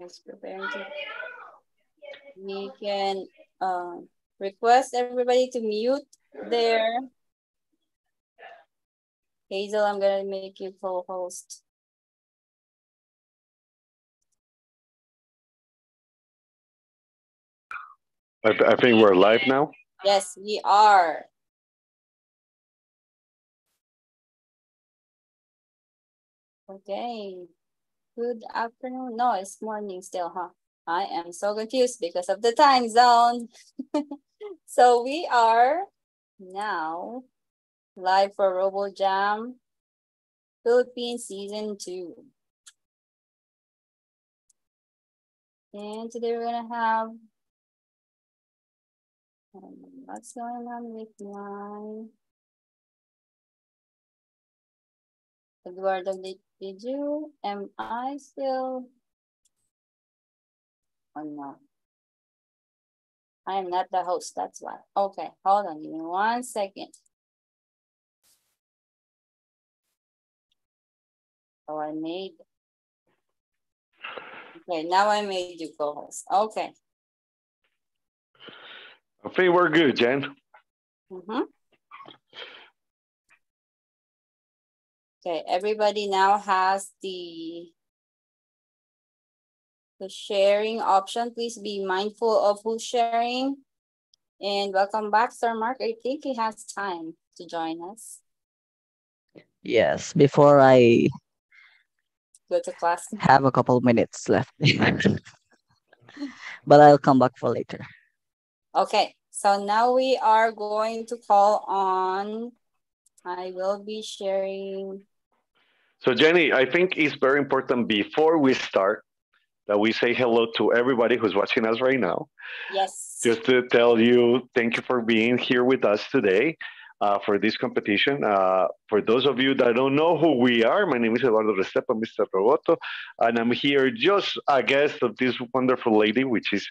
Just preparing to. We can uh, request everybody to mute their. Hazel, I'm gonna make you co-host. I, I think we're live now. Yes, we are. Okay. Good afternoon. No, it's morning still, huh? I am so confused because of the time zone. so we are now live for RoboJam Philippines Season 2. And today we're going to have um, what's going on with my Eduardo, did, you, am I still? Oh no. I am not the host, that's why. Okay, hold on, give me one second. Oh, I made. Okay, now I made you co-host. Okay. I think we're good, Jen. Mm -hmm. Okay, everybody now has the the sharing option. Please be mindful of who's sharing. And welcome back, Sir Mark. I think he has time to join us. Yes, before I go to class. Have a couple minutes left. but I'll come back for later. Okay, so now we are going to call on, I will be sharing. So Jenny, I think it's very important before we start that we say hello to everybody who's watching us right now. Yes. Just to tell you, thank you for being here with us today uh, for this competition. Uh, for those of you that don't know who we are, my name is Eduardo Restrepo, Mr. Roboto, and I'm here just a guest of this wonderful lady, which is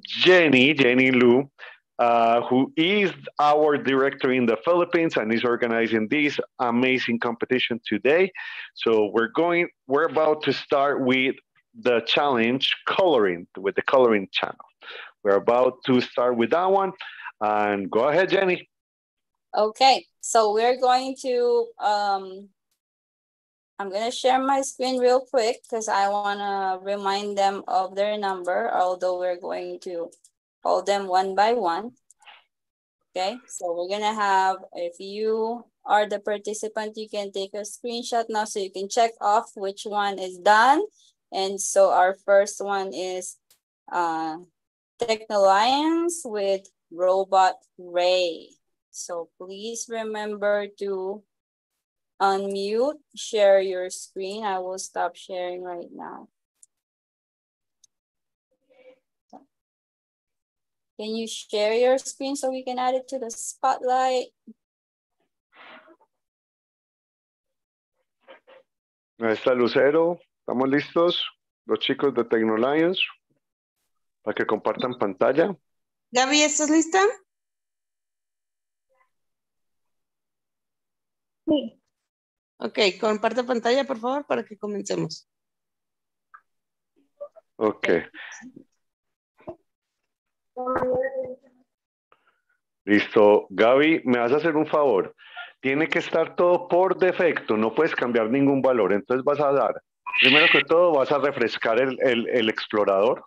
Jenny, Jenny Lu, uh, who is our director in the Philippines and is organizing this amazing competition today. So we're going, we're about to start with the challenge coloring with the coloring channel. We're about to start with that one and go ahead, Jenny. Okay, so we're going to, um, I'm gonna share my screen real quick because I wanna remind them of their number, although we're going to hold them one by one. Okay, so we're gonna have, if you are the participant, you can take a screenshot now so you can check off which one is done. And so our first one is uh, Technoliance with Robot Ray. So please remember to unmute, share your screen. I will stop sharing right now. Can you share your screen so we can add it to the spotlight? está Lucero, ¿estamos listos? Los chicos de Tecnolions, para que compartan pantalla. Gaby, ¿estás lista? Sí. Ok, comparte pantalla, por favor, para que comencemos. Ok. Listo. Gaby, me vas a hacer un favor. Tiene que estar todo por defecto, no puedes cambiar ningún valor. Entonces vas a dar, primero que todo, vas a refrescar el, el, el explorador.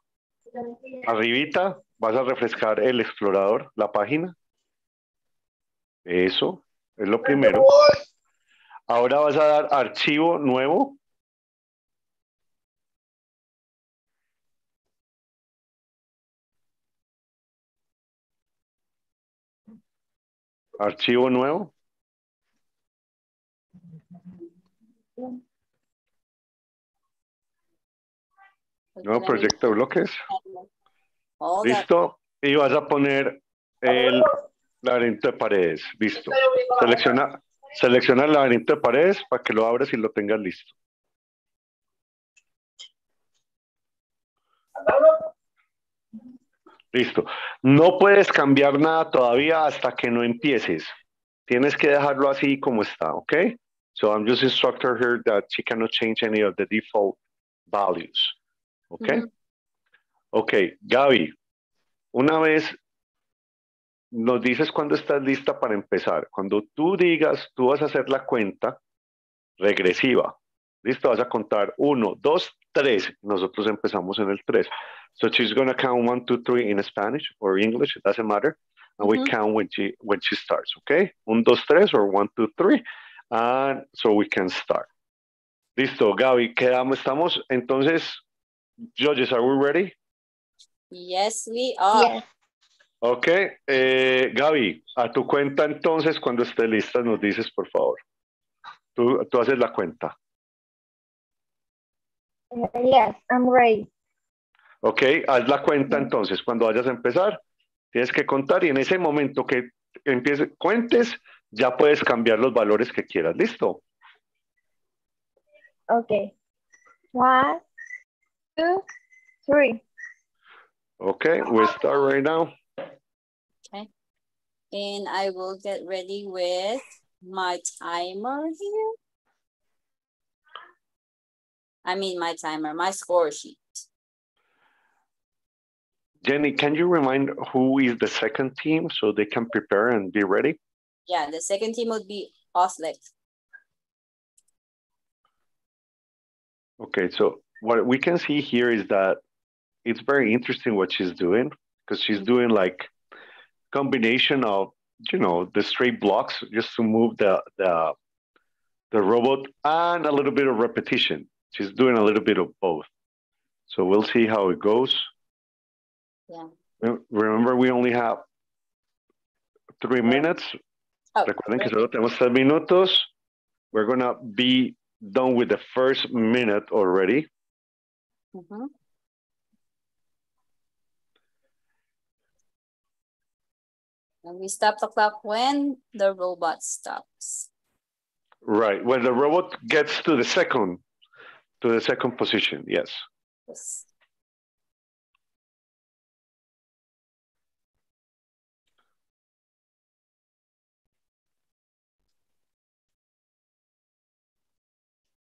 Arribita, vas a refrescar el explorador, la página. Eso es lo primero. Ahora vas a dar archivo nuevo. Archivo nuevo. Nuevo proyecto de bloques. Listo. Y vas a poner el laberinto de paredes. Listo. Selecciona, selecciona el laberinto de paredes para que lo abras y lo tengas listo. Listo. No puedes cambiar nada todavía hasta que no empieces. Tienes que dejarlo así como está, ¿ok? So I'm just instructor here that she cannot change any of the default values. ¿Ok? Ujú. Ok, Gaby, una vez nos dices cuando estás lista para empezar. Cuando tú digas, tú vas a hacer la cuenta regresiva. Listo, vas a contar uno, dos, tres. Nosotros empezamos en el tres. So she's gonna count one, two, three in Spanish or English, it doesn't matter. And we Mhm. count when she when she starts, okay? Un, dos, tres, or one, two, three. And so we can start. Listo, Gaby, quedamos, estamos. Entonces, judges, are we ready? Yes, we are. Yes. Ok, eh, Gaby, a tu cuenta entonces, cuando esté lista, nos dices, por favor. Tú, tú haces la cuenta. Yes, I'm ready. Ok, haz la cuenta entonces. Cuando vayas a empezar, tienes que contar y en ese momento que empieces, cuentes, ya puedes cambiar los valores que quieras. ¿Listo? Okay. One, two, three. Ok, we start right now. And I will get ready with my timer here. I mean my timer, my score sheet. Jenny, can you remind who is the second team so they can prepare and be ready? Yeah, the second team would be Oslet. Okay, so what we can see here is that it's very interesting what she's doing because she's doing like combination of you know the straight blocks just to move the the the robot and a little bit of repetition. She's doing a little bit of both. So we'll see how it goes. Yeah. Remember, we only have three minutes. Oh, Recuerden que solo tenemos tres minutos. We're gonna be done with the first minute already. Mhm. And we stop the clock when the robot stops. Right. When the robot gets to the second, to the second position, yes. Yes.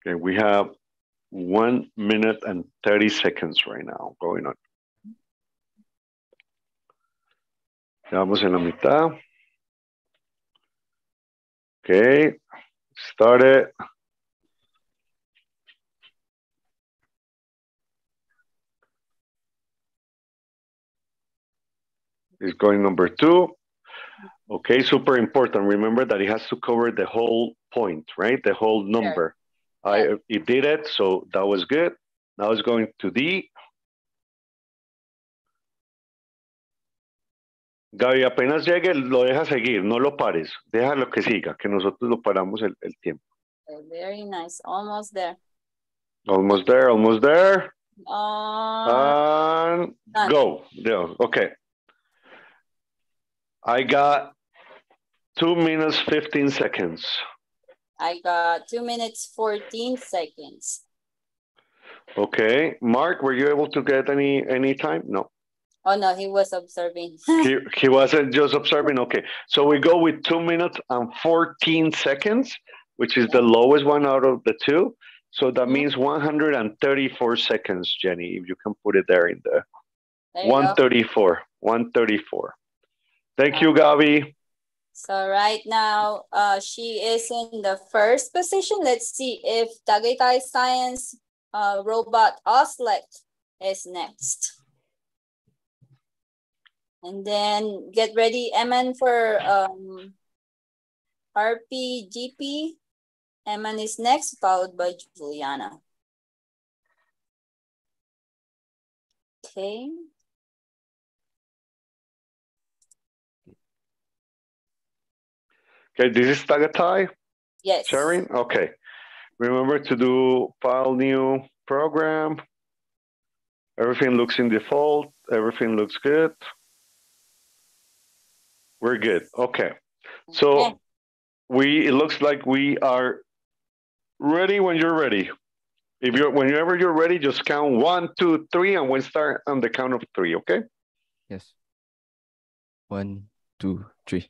Okay, we have one minute and 30 seconds right now going on. Ya vamos en la mitad. Okay, started. Is going number two. Okay, super important. Remember that it has to cover the whole point, right? The whole number. I it did it, so that was good. Now it's going to D. Gaby, apenas llegue, lo deja seguir, no lo pares. Déjalo que siga, que nosotros lo paramos el, el tiempo. Very nice, almost there. Almost there, almost there. Uh, And done. go. Yeah, okay. I got two minutes, 15 seconds. I got two minutes, 14 seconds. Okay. Mark, were you able to get any any time? No. Oh no, he was observing. he, he wasn't just observing. Okay. So we go with two minutes and 14 seconds, which is the lowest one out of the two. So that means 134 seconds, Jenny, if you can put it there in there. There you go. 134. 134. Thank you, Gabi. So right now, uh, she is in the first position. Let's see if Tagaytay Science uh, robot Oslet is next. And then get ready, Eman, for um, RPGP. Eman is next, followed by Juliana. Okay. Okay, this is Tagaytay. Yes. Sharing? Okay. Remember to do file new program. Everything looks in default. Everything looks good. We're good. Okay. So Okay. we it looks like we are ready when you're ready. If you're whenever you're ready, just count one, two, three, and we'll start on the count of three, okay? Yes. One, two, three.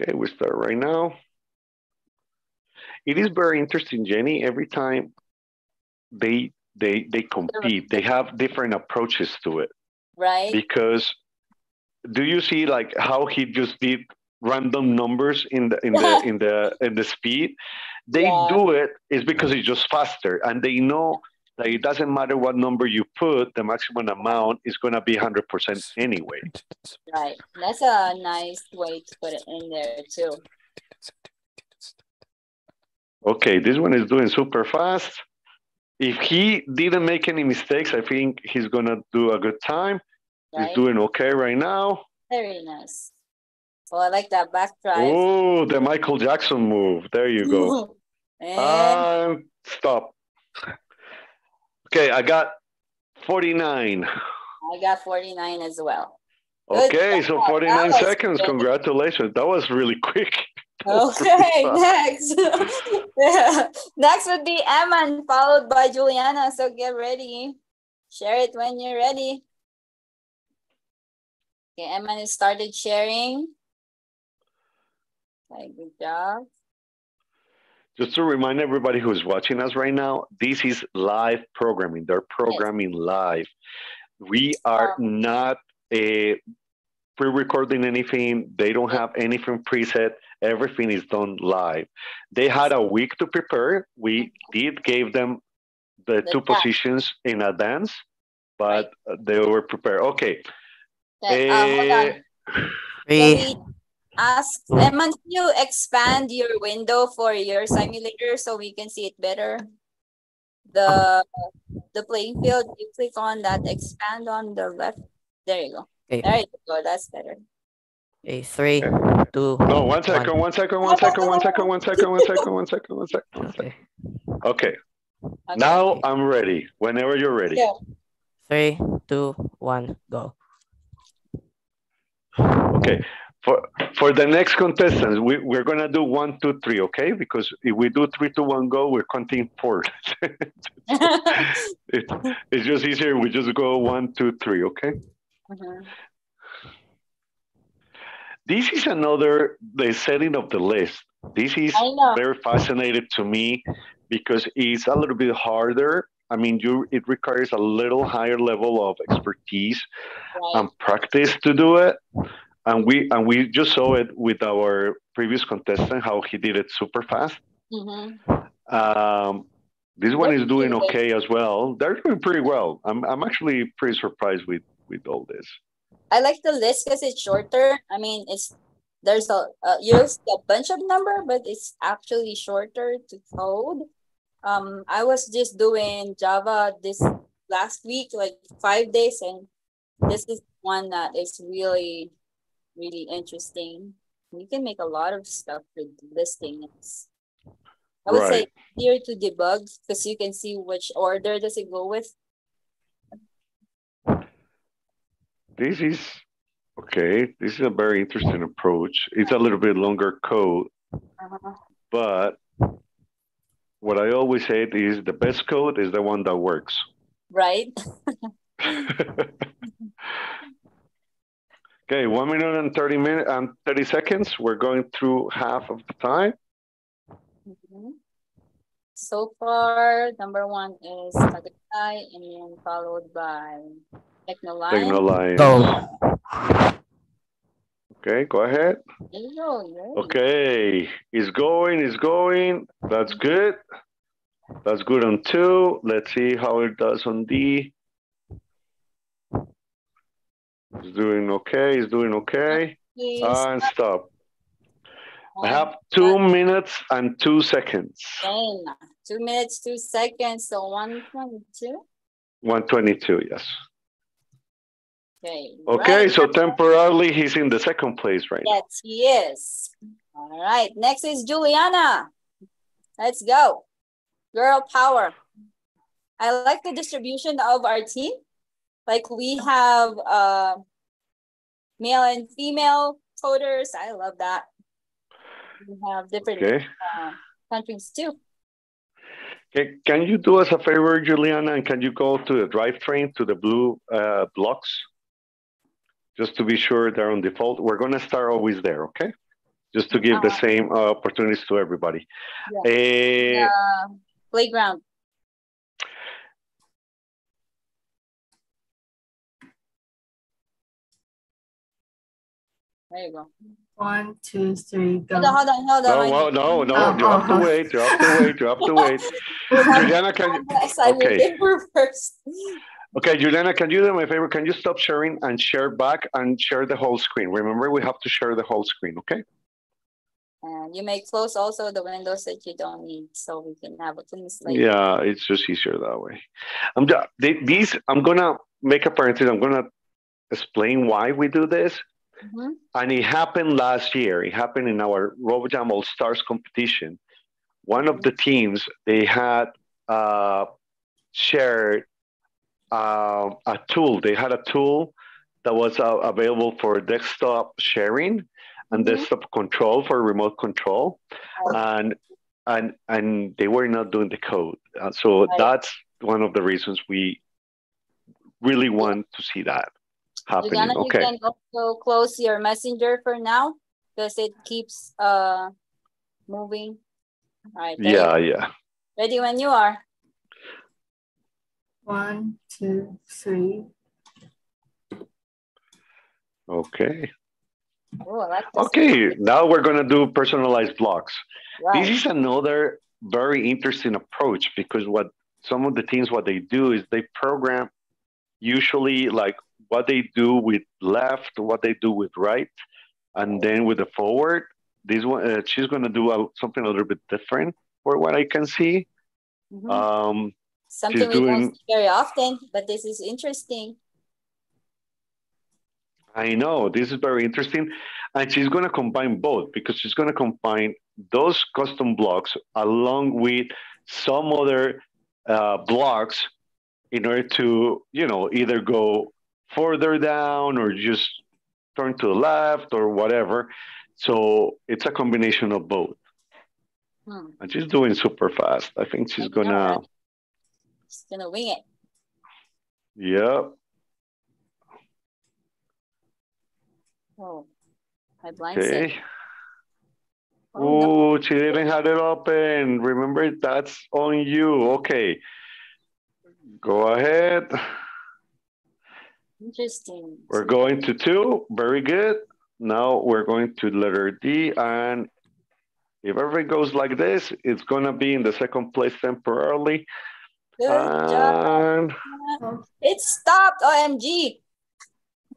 Okay, we start right now. It is very interesting, Jenny. Every time they they they compete. They have different approaches to it right? because do you see like how he just did random numbers in the in the in the in the speed? They Yeah. do it is because it's just faster, and they know that it doesn't matter what number you put, the maximum amount is going to be hundred percent anyway. Right. That's a nice way to put it in there too. Okay, this one is doing super fast. If he didn't make any mistakes, I think he's gonna do a good time. Right? He's doing okay right now. Very nice. Oh, I like that back drive. Oh, the Michael Jackson move. There you go. and And stop. Okay, I got 49. I got 49 as well. Good Okay, so 49 seconds. good. Congratulations. That was really quick. That was really Okay, next. Next would be Eman, followed by Juliana. So get ready. Share it when you're ready. Okay, Eman has started sharing. Okay, good job. Just to remind everybody who's watching us right now, this is live programming. They're programming live. We are Wow. not uh, pre-recording anything. They don't have anything preset. Everything is done live. They had a week to prepare. We did give them the, The two task. positions in advance, but they were prepared. Okay. Okay, uh, hold on. Eh, Three, Can we ask, hmm. eh, Eman, can you expand your window for your simulator so we can see it better? The, the playing field, you click on that expand on the left. There you go. Okay. There you go, that's better. okay, three, two. no, one second, one second, one second, one second, one second, one second, one second, one second, one second. Okay, Okay, Okay. now I'm ready. Whenever you're ready. Yeah. three, two, one, go. Okay, for for the next contestants, we, we're gonna do one, two, three, okay? Because if we do three, two, one, go, we're counting four. it, it's just easier. We just go one, two, three, okay? Mhm. This is another the setting of the list. This is very fascinating to me because it's a little bit harder. I mean, you it requires a little higher level of expertise Right. and practice to do it. And we and we just saw it with our previous contestant how he did it super fast. Mhm. Um, this one is doing doing okay as well. They're doing pretty well. I'm I'm actually pretty surprised with with all this. I like the list because it's shorter. I mean, it's there's a uh, you see a bunch of number, but it's actually shorter to code. Um, I was just doing Java this last week, like five days, and this is one that is really, really interesting. You can make a lot of stuff with listing. It's, I would say easier to debug because you can see which order does it go with. This is okay. This is a very interesting approach. It's a little bit longer code, Uh-huh. but what I always say is the best code is the one that works. Right? okay, one minute and 30 minutes and 30 seconds. We're going through half of the time. Mhm. So far, number one is Tagaytay and then followed by Technoline. Technoline. Go. Okay, go ahead. There you go, you're ready. Okay, it's going, it's going. That's good. That's good on two. Let's see how it does on D. It's doing okay, He's doing okay. And stop. I have two minutes and two seconds. ten. Two minutes, two seconds, so one twenty-two. 122, yes. Okay. Okay, right. so temporarily he's in the second place right now. Yes, he is. All right, next is Juliana. Let's go. Girl power. I like the distribution of our team. Like we have uh, male and female coders. I love that. We have different Okay. uh, countries too. Okay, Can you do us a favor, Juliana, and can you go to the drivetrain to the blue uh, blocks? Just to be sure they're on default. We're going to start always there, okay? Just to give the Uh, same uh, opportunities to everybody. Eh, Uh, playground. There you go. One, two, three, go. Hold on, hold on, hold on. No, well, no, no, Oh, you have to oh, oh. wait, you have to wait, you have. Juliana, can Yes, I will okay. first. Okay, Juliana, can you do me a favor? Can you stop sharing and share back and share the whole screen? Remember, we have to share the whole screen, okay? And you may close also the windows that you don't need, so we can have a clean slate. Yeah, it's just easier that way. I'm just, these, I'm gonna make a parenthesis. I'm gonna explain why we do this. Mhm. And it happened last year. It happened in our RoboJam All Stars competition. One of the teams, they had uh, shared uh, a tool. They had a tool that was uh, available for desktop sharing and Mhm. desktop control for remote control, and and and they were not doing the code. Uh, so Right. that's one of the reasons we really want to see that happening. Juliana, you can also close your messenger for now because it keeps uh moving. All right. there you Yeah, yeah. Ready when you are. One, two, three. Okay. Oh, I like this. Okay. Now we're gonna do personalized blocks. This is another very interesting approach because what some of the teams what they do is they program usually like what they do with left, what they do with right, and then with the forward. This one, uh, she's gonna do a, something a little bit different for what I can see. Mhm. Um, Something we doing- don't see very often, but this is interesting. I know this is very interesting. And she's going to combine both because she's going to combine those custom blocks along with some other uh, blocks in order to, you know, either go further down or just turn to the left or whatever. So it's a combination of both. Hmm. And she's doing super fast. I think she's I going to, She's gonna wing it. yep. Oh, my blind set. Okay. Oh, no. Oh, she didn't have it open. Remember, that's on you. Okay. Go ahead. Interesting. We're going to two. Very good. Now we're going to letter D. And if everything goes like this, it's going to be in the second place temporarily. Good job. It stopped. OMG.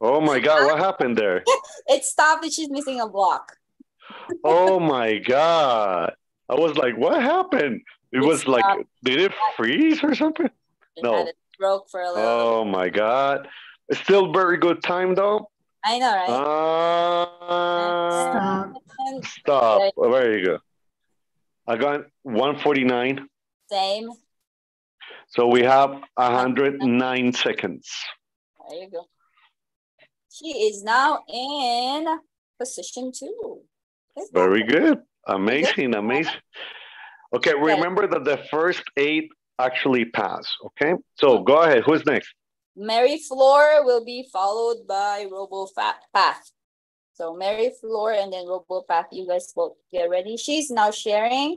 oh my God, what happened there? It stopped and she's missing a block. Oh my God. I was like, what happened? It It was like, did it freeze or something? It No. it broke for a little. Oh my God. It's still very good time though. I know, right? Uh, Stop. Stop. There- Oh, there you go. I got 149. same. So we have 109 seconds. There you go. She is now in position two. Good Very good. Amazing, amazing. Okay, remember that the first eight actually pass. Okay, so go ahead. Who's next? Mary Floor will be followed by Robo Path. So Mary Floor and then Robo Path, you guys both get ready. She's now sharing.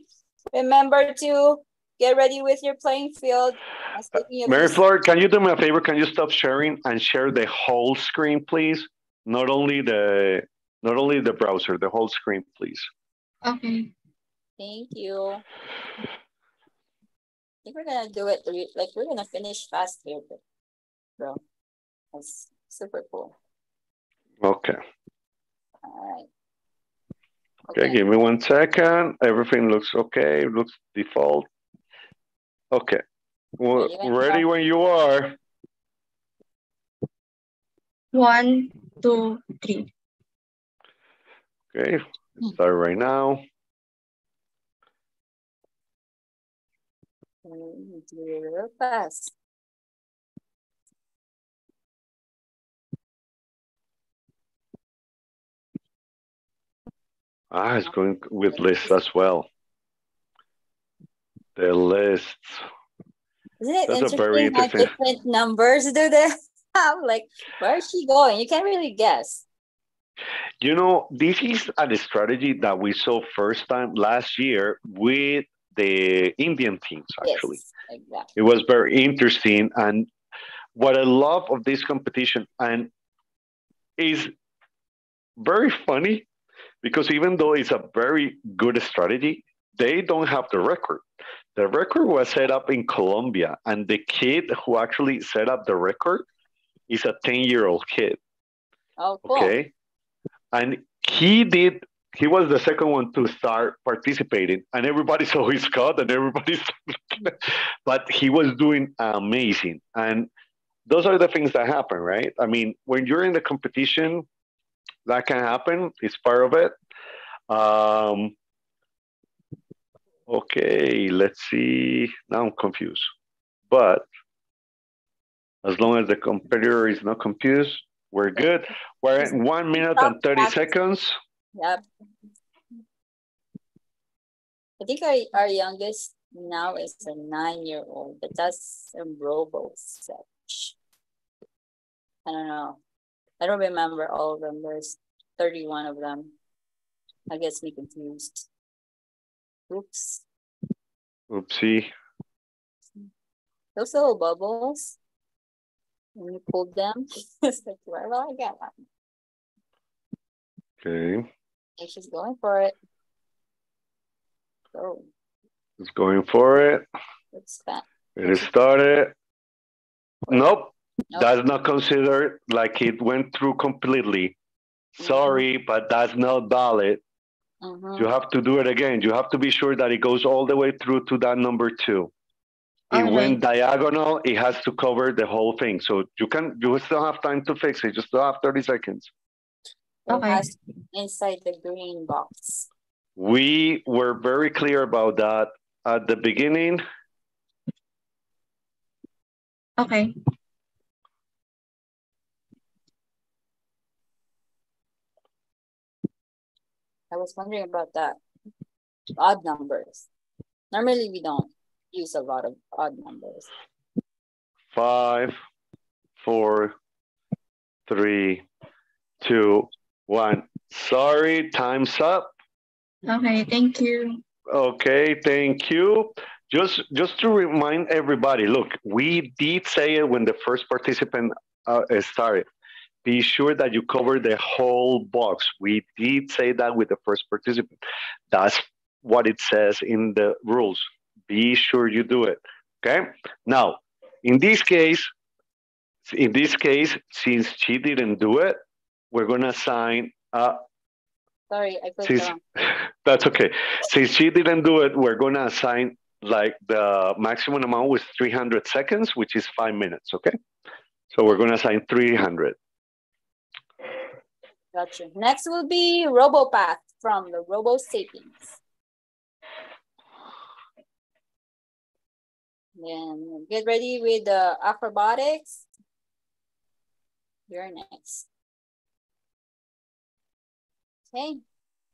Remember to get ready with your playing field. I'm speaking of Mary Floor, can you do me a favor? Can you stop sharing and share the whole screen, please? Not only the not only the browser, the whole screen, please. Okay. Thank you. I think we're gonna do it, like, we're gonna finish fast here, but, bro, that's super cool. Okay. All right. Okay, give me one second. Everything looks okay. It looks default. Okay. Well, Ready when you are. when you are. One, two, three. Okay, start right now. Mm, do it real fast. Ah, it's going with lists as well. The lists. Isn't it That's interesting how interesting- different numbers do they have? Like, where is she going? You can't really guess. You know, this is a strategy that we saw first time last year with the Indian teams, actually. Yes, exactly. It was very interesting. And what I love of this competition and is very funny because even though it's a very good strategy, they don't have the record. The record was set up in Colombia, and the kid who actually set up the record is a 10 year old kid. Oh, cool. Okay. And he did, he was the second one to start participating, and everybody saw his cut and everybody but he was doing amazing. And those are the things that happen, right? I mean, when you're in the competition, that can happen. It's part of it. Um, okay, let's see. Now I'm confused. But as long as the competitor is not confused, we're good. We're at one minute and 30 seconds. Yep. I think our, our youngest now is a nine-year-old, but that's a robo. I don't know. I don't remember all of them. There's 31 of them. I gets me confused. Oops. Oopsie. Those little bubbles, when you pulled them, it's like, where will I get one? Okay. And she's going for it. Oh. So It's going for it. it's fat. It is started. Nope. Nope. That's not considered like it went through completely. Sorry, but that's not valid. Mhm. You have to do it again. You have to be sure that it goes all the way through to that number two. It Alright. went diagonal, it has to cover the whole thing. So you can you still have time to fix it. You still have 30 seconds. Okay. inside the green box. We were very clear about that at the beginning. Okay. I was wondering about that. Odd numbers. Normally we don't use a lot of odd numbers. Five, four, three, two, one. Sorry, time's up. Okay, thank you. Okay, thank you. Just just to remind everybody, look, we did say it when the first participant uh, started. Be sure that you cover the whole box. We did say that with the first participant. That's what it says in the rules. Be sure you do it. Okay. Now, in this case, in this case, since she didn't do it, we're gonna assign uh, Sorry, I clicked since that's okay. Since she didn't do it, we're gonna assign like the maximum amount was 300 seconds, which is five minutes. Okay, so we're gonna assign 300. Gotcha. Next will be RoboPath from the Robo Sapiens. Then get ready with the acrobatics. You're next. Okay,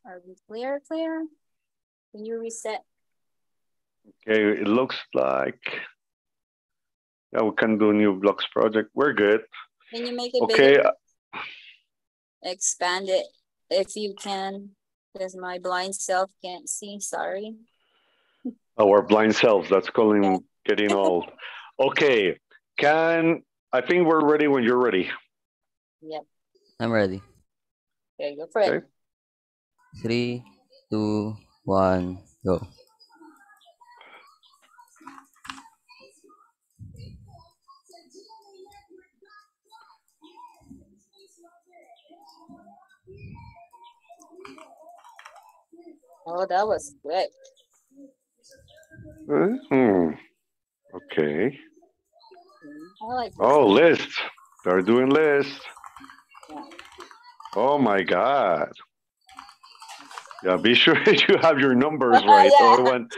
are we clear, clear? Can you reset? Okay, it looks like yeah, we can do new blocks project. We're good. Can you make it Okay, bigger? Uh, Expand it if you can, because my blind self can't see, sorry. our blind selves. That's calling Yeah. getting old. Okay, can I think we're ready when you're ready. Yep, I'm ready. okay, go for it. Three, two, one, go. Oh, that was quick. Hmm. Okay. Like. Oh, list. They're doing list. Yeah. Oh my God. Yeah, be sure you have your numbers right. Yeah. Or when,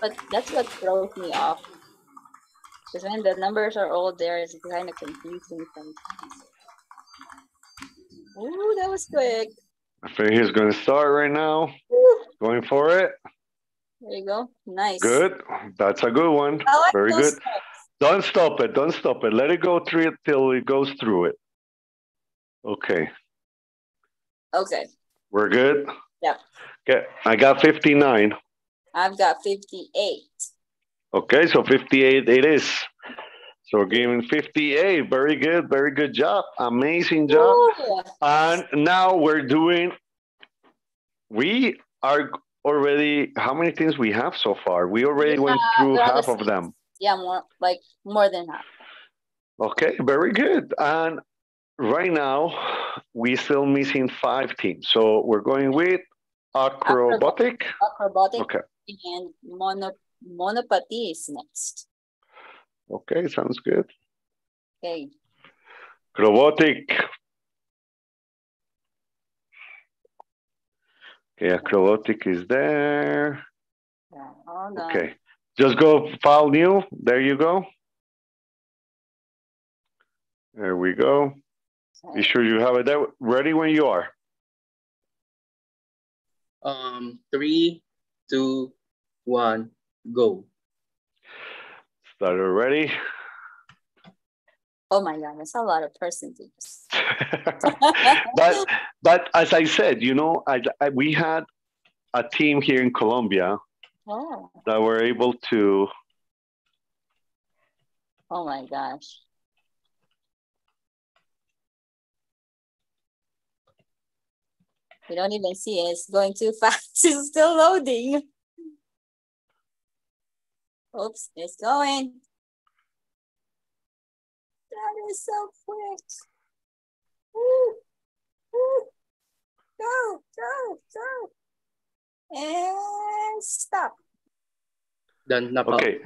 But that's what throws me off. Because when the numbers are all there, it's kind of confusing sometimes. Ooh, that was quick. I think he's going to start right now. Woo, Going for it. There you go. Nice. Good. That's a good one. Like Very good. steps. Don't stop it. Don't stop it. Let it go through it till it goes through it. Okay. Okay, We're good. Yep. Okay. I got 59. I've got 58. Okay. So 58 it is. So we're giving 58. Very good. Very good job. Amazing job. Ooh. And now we're doing, we are already, how many things we have so far? We already went Yeah, through half of them. Yeah, more like more than half. Okay, very good. And right now, we still missing five teams. So we're going with acrobatic. Acrobatic Okay, and mono monopathy is next. Okay, sounds good. Okay. Acrobatic. Okay, acrobatic is there. Yeah, hold on. Okay, just go file new. There you go. There we go. Be sure you have it there ready when you are. Um, three, two, one, go. Start already. Oh my god, that's a lot of percentages. but but as I said, you know, I, I we had a team here in Colombia Oh, that were able to. oh my gosh. We don't even see it. It's going too fast. It's still loading. Oops, it's going. That is so quick. Woo, woo. Go, go, go. And stop. Done na. Okay,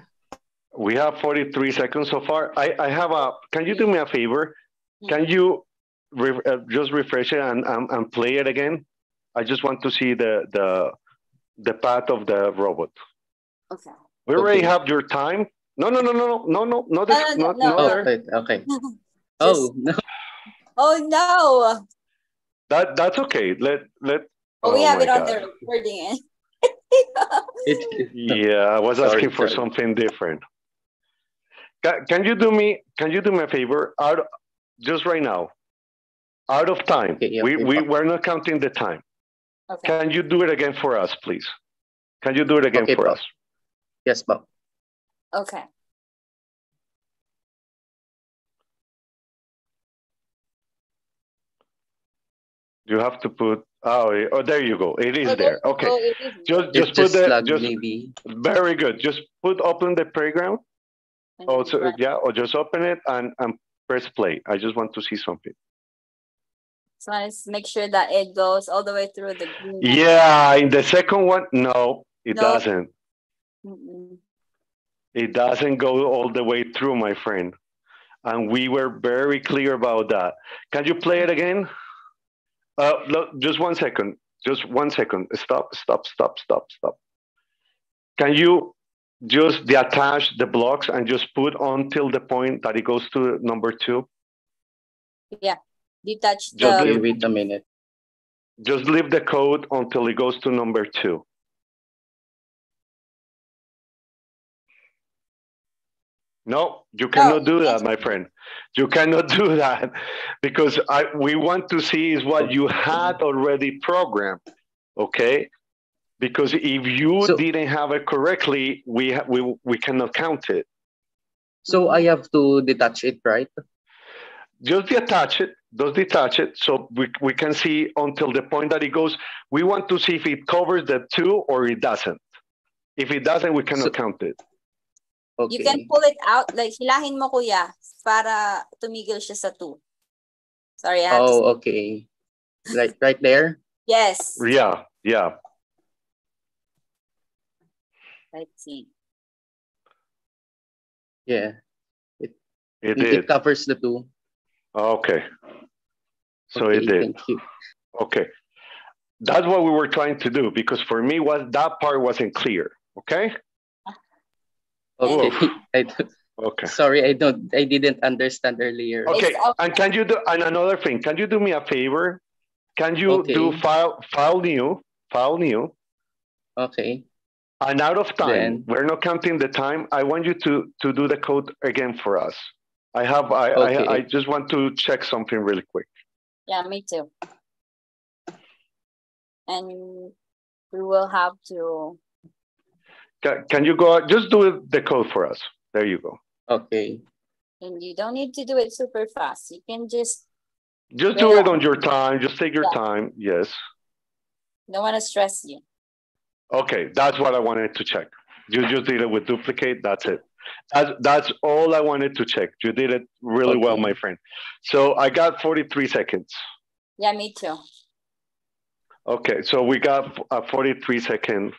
we have 43 seconds so far. I I have a. Can you do me a favor? Can you re, uh, just refresh it and, and and play it again? I just want to see the the the path of the robot. Okay. We already Okay. have your time. No, no, no, no, no, no, no, No, this, no, not, no, no. there. Okay, okay. Just- Oh, no. Oh no. That that's okay. Let let. Oh, we oh have my it on the recording. It, Yeah, I was Sorry, asking for sorry. something different. Can, can you do me? Can you do me a favor? Out, just right now. Out of time. Okay, yeah, we okay, we fine. we're not counting the time. Okay. Can you do it again for us, please? Can you do it again Okay, for po. us? Yes po. Okay. You have to put. Oh, oh, there you go. It is Oh, there. Okay. go, it is Just It just put just the just maybe. very good. Just put open the playground. And Oh, so, yeah, or just open it and and press play. I just want to see something. So let's make sure that it goes all the way through the green. Yeah, in the second one, no, it No. doesn't. Mm-mm. It doesn't go all the way through, my friend. And we were very clear about that. Can you play it again? Uh, look, just one second. Just one second. Stop, stop, stop, stop, stop. Can you just detach the blocks and just put until the point that it goes to number two? Yeah. Detach Just Okay, the. wait a minute. Just leave the code until it goes to number two. No, you cannot do that, my friend. You cannot do that because I, we want to see is what you had already programmed, okay? Because if you So- didn't have it correctly, we, we, we cannot count it. So I have to detach it, right? Just detach it, just detach it so we, we can see until the point that it goes. We want to see if it covers the two or it doesn't. If it doesn't, we cannot So- count it. You can pull it out, like hilahin mo kuya para tumigil siya sa two. Sorry, I have to- Oh, okay. Right, right there. Yes. Yeah, yeah. Let's see. Yeah. It It, did. covers the two. Okay. So okay, it did. Thank you. Okay. That's what we were trying to do because for me was that part wasn't clear. Okay. Okay. I don't- Okay. sorry, I don't. I didn't understand earlier. Okay. And can you do and another thing? Can you do me a favor? Can you do file file new file new Okay. and out of time? Then- We're not counting the time. I want you to to do the code again for us. I have I Okay. I, I just want to check something really quick. Yeah, me too. And we will have to, Can, can you go just do the code for us? There you go. Okay. And you don't need to do it super fast. You can just, Just do it on your time. Just take your Yeah. time. Yes. don't want to stress you. Okay, that's what I wanted to check. You just did it with duplicate. That's it. That's, that's all I wanted to check. You did it really well, my friend. So I got 43 seconds. Yeah, me too. Okay, so we got a 43 second time.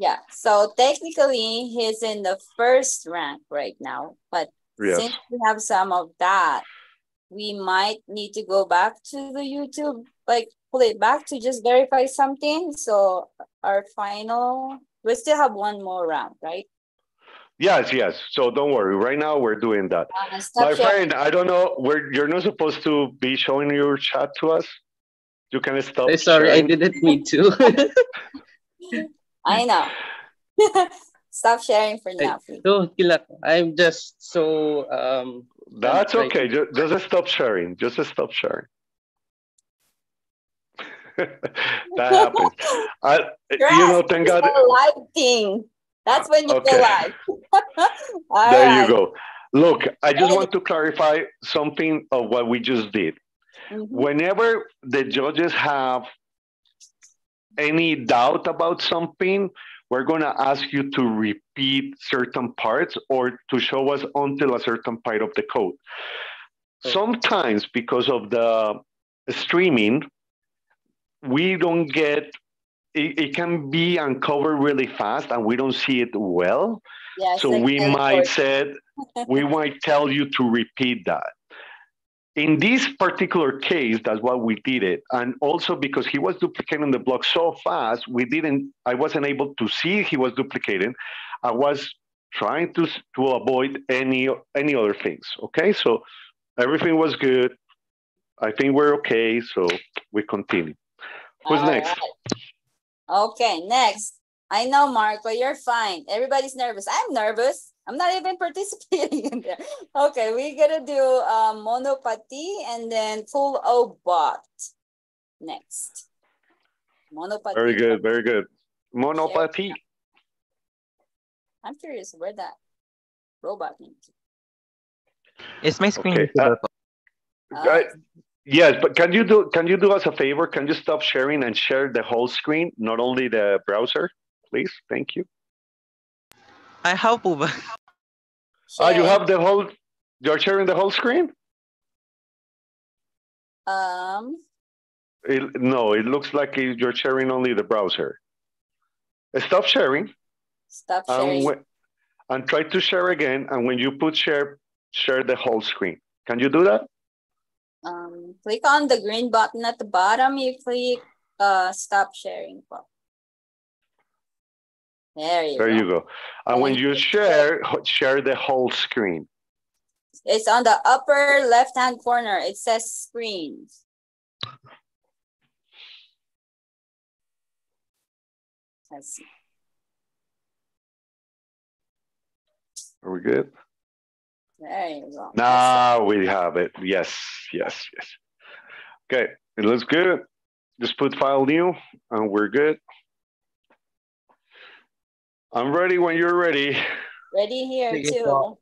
Yeah, so technically he's in the first rank right now, but Yes. since we have some of that, we might need to go back to the YouTube, like pull it back to just verify something. So our final, we still have one more round, right? Yes, yes. So don't worry. Right now we're doing that. Uh, My friend, I don't know where you're not supposed to be showing your chat to us. You can stop. Sorry, I didn't mean to. I know. Stop sharing for now, please. so, kila, I'm just so um That's okay. Just, just stop sharing. Just stop sharing. that happens. I, you know, thank God. a live thing. That's when you Okay. go live. There right. you go. Look, I just want to clarify something of what we just did. Mhm. Whenever the judges have any doubt about something, we're going to ask you to repeat certain parts or to show us until a certain part of the code. Sometimes, because of the streaming, we don't get it, it can be uncovered really fast and we don't see it well. Yeah, So like we might said we might tell you to repeat that. In this particular case, that's why we did it. And also because he was duplicating the block so fast, we didn't, I wasn't able to see he was duplicating. I was trying to, to avoid any, any other things. Okay. So everything was good. I think we're okay. So we continue. Who's All next? right. Okay, next. I know, Marco, you're fine. Everybody's nervous. I'm nervous. I'm not even participating in there. Okay, we're gonna do um, monopathy and then full O bot next. Monopathy. Very good. Very good. Monopathy. I'm curious where that robot came to. Is my screen Okay, uh, po? Uh, Yes, but can you do can you do us a favor? Can you stop sharing and share the whole screen, not only the browser, please? Thank you. Ay, have po ba? Ah, you have the whole. You're sharing the whole screen. Um, It, no, it looks like you're sharing only the browser. Stop sharing stop sharing. when- and try to share again. And when you put share, share the whole screen. Can you do that? Um, click on the green button at the bottom. You click uh, stop sharing. button. There you There go. you go. And when you share, share the whole screen. It's on the upper left-hand corner. It says screens. Let's see. Are we good? There you go. Now we have it. Yes, yes, yes. Okay, it looks good. Just put file new and we're good. I'm ready when you're ready. Ready here Sige too. po.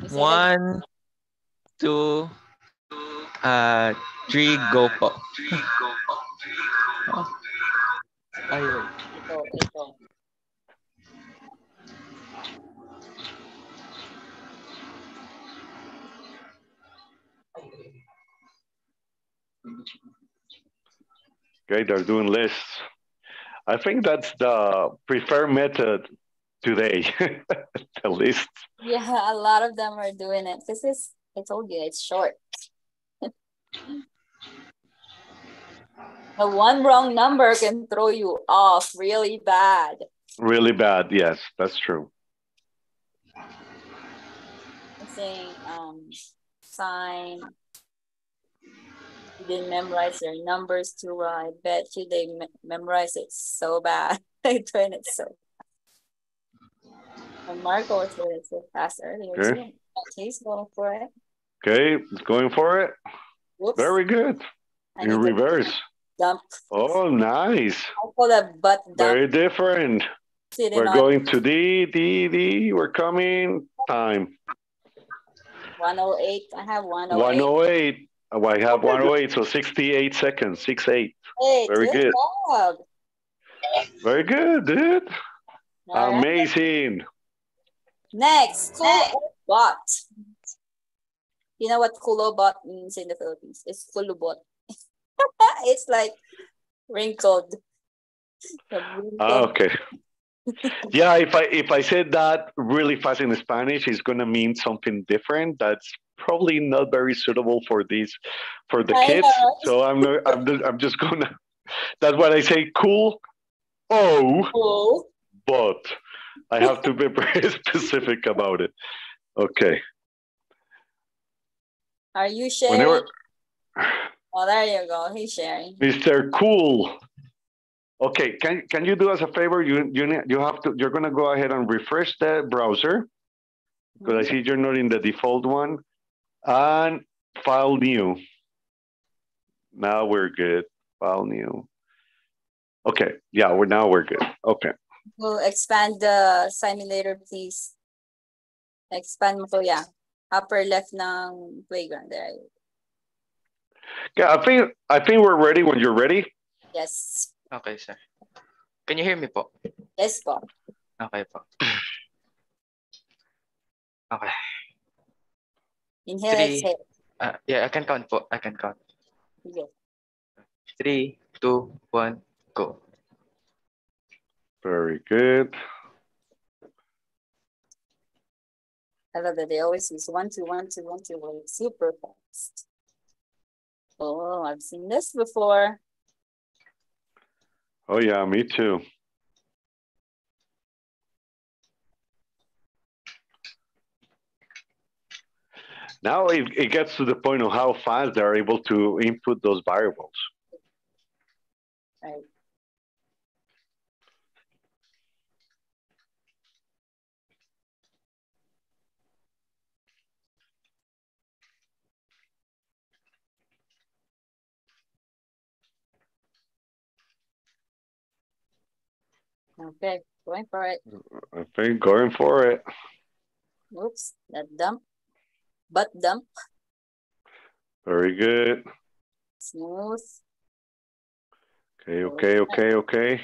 You say that- One, two, uh, three, go po. Oh. Ay, wait. Ito, ito. Okay, they're doing lists. I think that's the preferred method today. at least. Yeah, a lot of them are doing it. This is, I told you, it's short. the one wrong number can throw you off really bad. Really bad. Yes, that's true. I'm saying um sign. Didn't memorize their numbers too well. I bet you they me- memorize it so bad. they doing it so. And Marco was doing it so fast earlier Okay. too. He's going for it. Okay, going for it. Whoops. Very good. In reverse. Dump. Oh, nice. I call that butt dump. Very different. Sitting We're going to D, D, D. We're coming. Time. 108. I have 108. 108. Oh, I have 108, so 68 seconds. 68. Hey, Very good. job. Very good, dude. All right. Amazing. Next, kulobot. You know what kulobot means in the Philippines? It's kulubot. it's like wrinkled. The Ah, wrinkled- okay. Yeah, if I if I said that really fast in Spanish, it's gonna mean something different. That's probably not very suitable for these for the I kids. know. So I'm I'm just, I'm just gonna. That's what I say. Cool. Oh, Cool. but I have to be very specific about it. Okay. Are you sharing? Whenever Oh, there you go. He's sharing. Mr. Cool. Okay, can can you do us a favor? You you you have to. You're gonna go ahead and refresh the browser because I mm-hmm. see you're not in the default one, and file new. Now we're good. File new. Okay, yeah, we're now we're good. Okay, We'll expand the simulator, please. Expand mo to, yeah. Upper left ng playground. There. yeah, I think I think we're ready when you're ready. Yes. Okay, sir. Can you hear me po? Yes po. Okay po. Okay. Inhale, Three. exhale. Uh, yeah, I can count po. I can count. Sige. Three, two, one, go. Very good. I love that they always use one, two, one, two, one, two, like super fast. Oh, I've seen this before. Oh yeah, me too. Now it, it gets to the point of how fast they're able to input those variables. Right. Okay, going for it. I think going for it. Oops, that dump. Butt dump. Very good. Smooth. Okay, okay, okay, okay.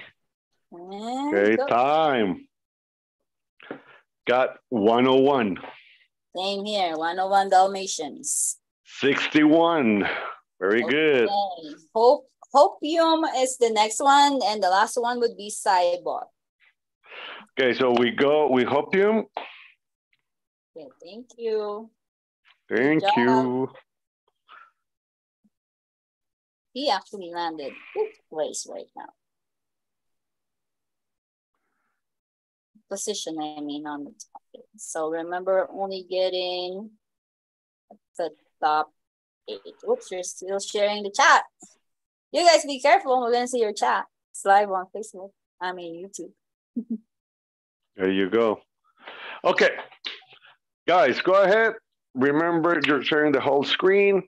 And Okay, go. time. Got 101, Same here. 101 Dalmatians. 61. Very good. Hope Hopium is the next one, and the last one would be Cybot. Okay, so we go, we hope you. Okay, thank you. Thank job. you. He actually landed fifth place right now. Position, I mean, on the top. So remember only getting the top eight. Oops, you're still sharing the chat. You guys be careful. We're gonna see your chat. It's live on Facebook. I mean YouTube. There you go. Okay, guys, go ahead. Remember, you're sharing the whole screen.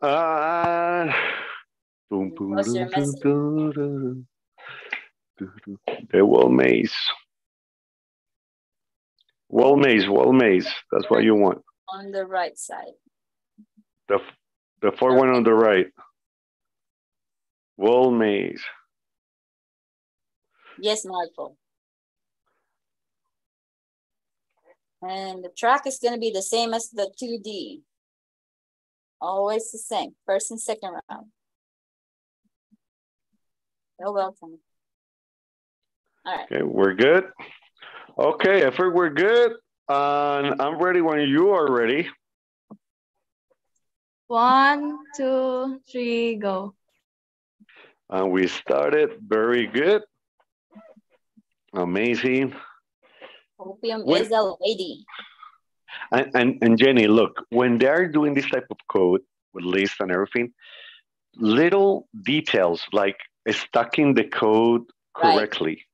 Uh, boom, boom, doo. Okay, well maze. Wall maze, wall maze. That's what you want. On the right side. The the four one on the right. Wall maze. Yes, Marco. And the track is gonna be the same as the 2D. Always the same, first and second round. You're welcome. All right, Okay, we're good. Okay, I think we're good. And I'm ready when you are ready. One, two, three, go. And we started very good. Amazing. Opium When- is a lady. And, and, and Jenny, look, when they're doing this type of code with lists and everything, little details like stacking the code correctly,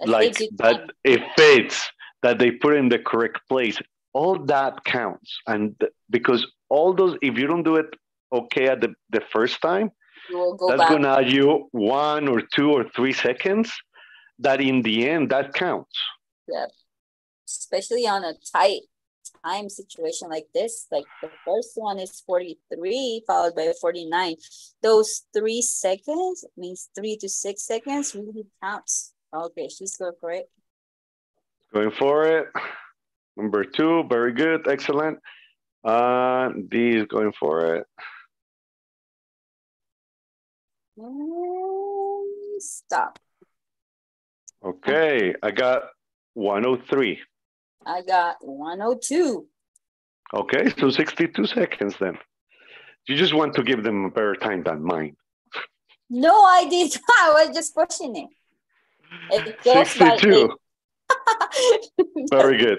That like that time. it fits, that they put in the correct place, all that counts. And th- because all those, if you don't do it okay at the, the first time, go that's back. to add you one or two or three seconds that in the end that counts. Yeah. Especially on a tight time situation like this. Like the first one is 43 followed by 49. Those three seconds means three to six seconds really counts. Okay, she's going for it. Going for it. Number two, very good, excellent. Uh, D is going for it. And stop. Okay, I got 103. I got 102. Okay, so 62 seconds then. You just want to give them a better time than mine. No, I did. I was just pushing it. It 62. Very good.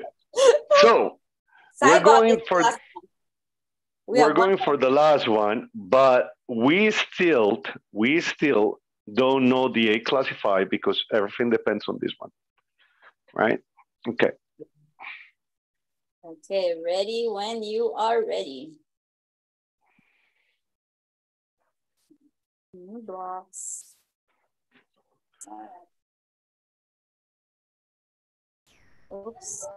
So we're going for. We one going for the last one, but we still we still don't know the A classified because everything depends on this one. Right? Okay. Okay, ready when you are ready. New blocks. Alright. Oops.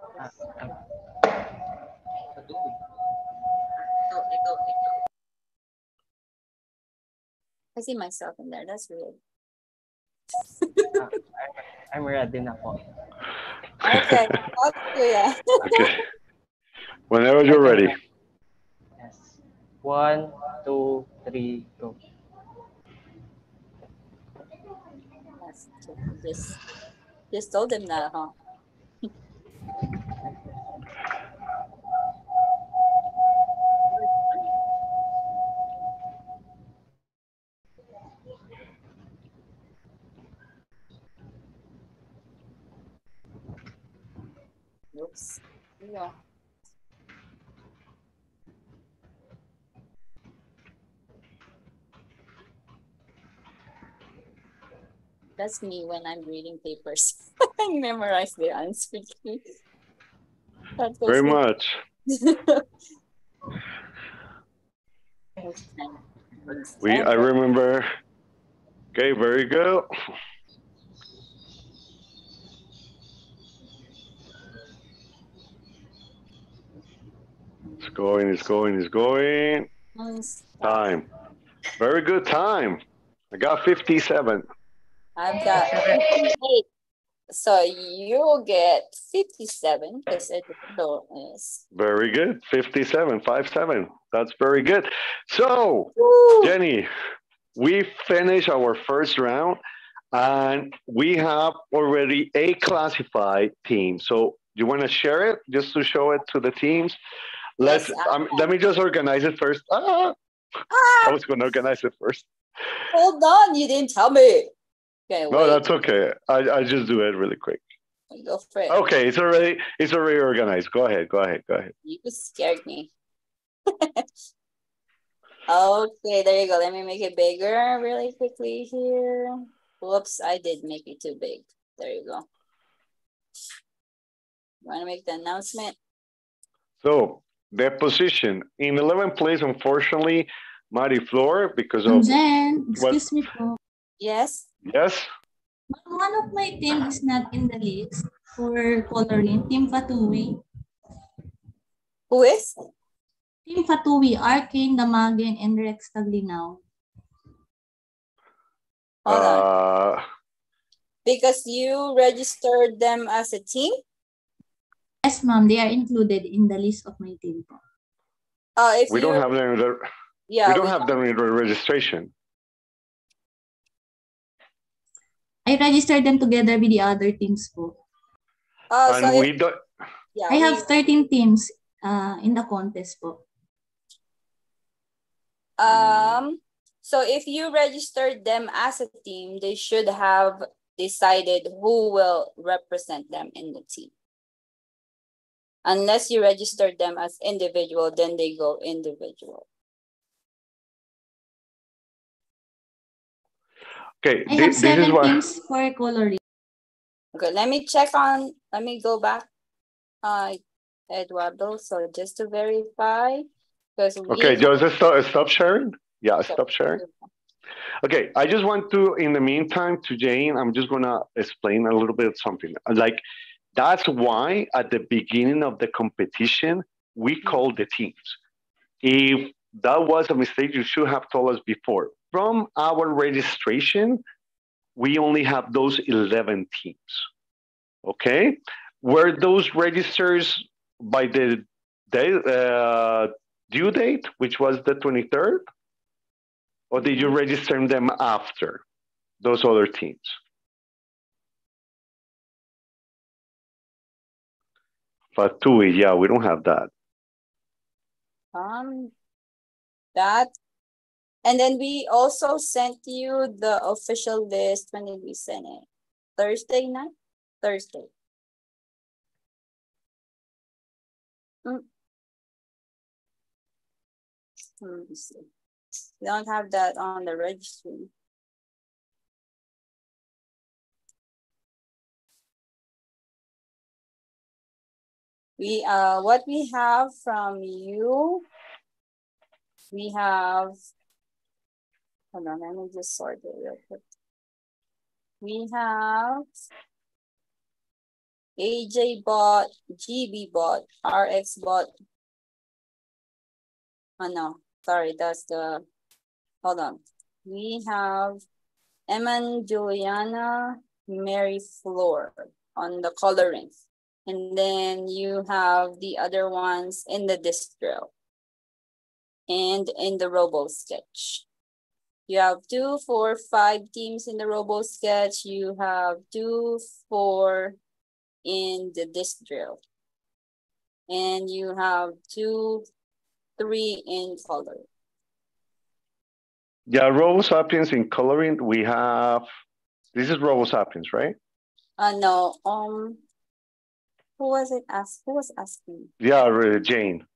I see myself in there. That's weird. I'm ready na po. Okay. Okay. Yeah. Okay. Whenever you're ready. Yes. One, two, three, go. Yes, Just, just told them that, huh? Oops. Here That's me when I'm reading papers. I memorize the answer. Very much. We I remember. Okay, very good. It's going, it's going, it's going. Time. Very good time. I got 57. I've got 58. So you'll get 57 because it is. Very good. 57, 5 7. That's very good. So, Jenny, we finished our first round and we have already a classified team. So, you want to share it just to show it to the teams? Let's um, let me just organize it first. Ah, I was going to organize it first. Hold on, you didn't tell me. Okay, No, wait. that's okay. I, I just do it really quick. Go for it. Okay, it's already it's already organized. Go ahead, go ahead, go ahead. You scared me. okay, there you go. Let me make it bigger really quickly here. Whoops, I did make it too big. There you go. Want to make the announcement? So their position in 11th place, unfortunately, Mari Flor because of Jen, what- excuse me po. Yes. yes. One of my team is not in the list for coloring. Team Fatui. Who is? Team Fatui, Arcane, Damagen, and Rex Taglinaw. Hold on. Uh, Because you registered them as a team? Yes, ma'am. They are included in the list of my team po. Uh, if we you, don't have them in the yeah, we don't have them in the registration. I registered them together with the other teams po. Uh, so and if- we don't yeah, I we- have 13 teams uh, in the contest po. Um, so if you registered them as a team, they should have decided who will represent them in the team. Unless you registered them as individual, then they go individual. Okay. I thi- have this, seven is what teams for coloring. Okay, let me check on, let me go back. Uh, Eduardo, so just to verify, because we. okay. Joseph, stop, stop sharing. Yeah, stop sharing. Okay, I just want to, in the meantime, to Jane, I'm just gonna explain a little bit of something. Like, that's why at the beginning of the competition, we called the teams. If that was a mistake, you should have told us before. From our registration, we only have those 11 teams. Okay? Were those registers by the uh, due date, which was the 23rd? Or did you register them after those other teams? Fatui, yeah, we don't have that. Um, that, and then we also sent you the official list when did we send it? Thursday night? Thursday. Mm. Let me see. We don't have that on the registry. We uh what we have from you, we have hold on, let me just sort it real quick. We have AJ bot, GB bot, RX bot. Oh no, sorry, that's the hold on. We have Eman Juliana Mary Floor on the coloring. And then you have the other ones in the drill and in the robo sketch. You have two, four, five teams in the robo sketch. You have two, four in the disc drill. And you have two, three in color. Yeah, Robo Sapiens in coloring, we have, this is Robo Sapiens, right? Uh, no, um, who was it asked? Who was asking? Yeah, uh, Jane.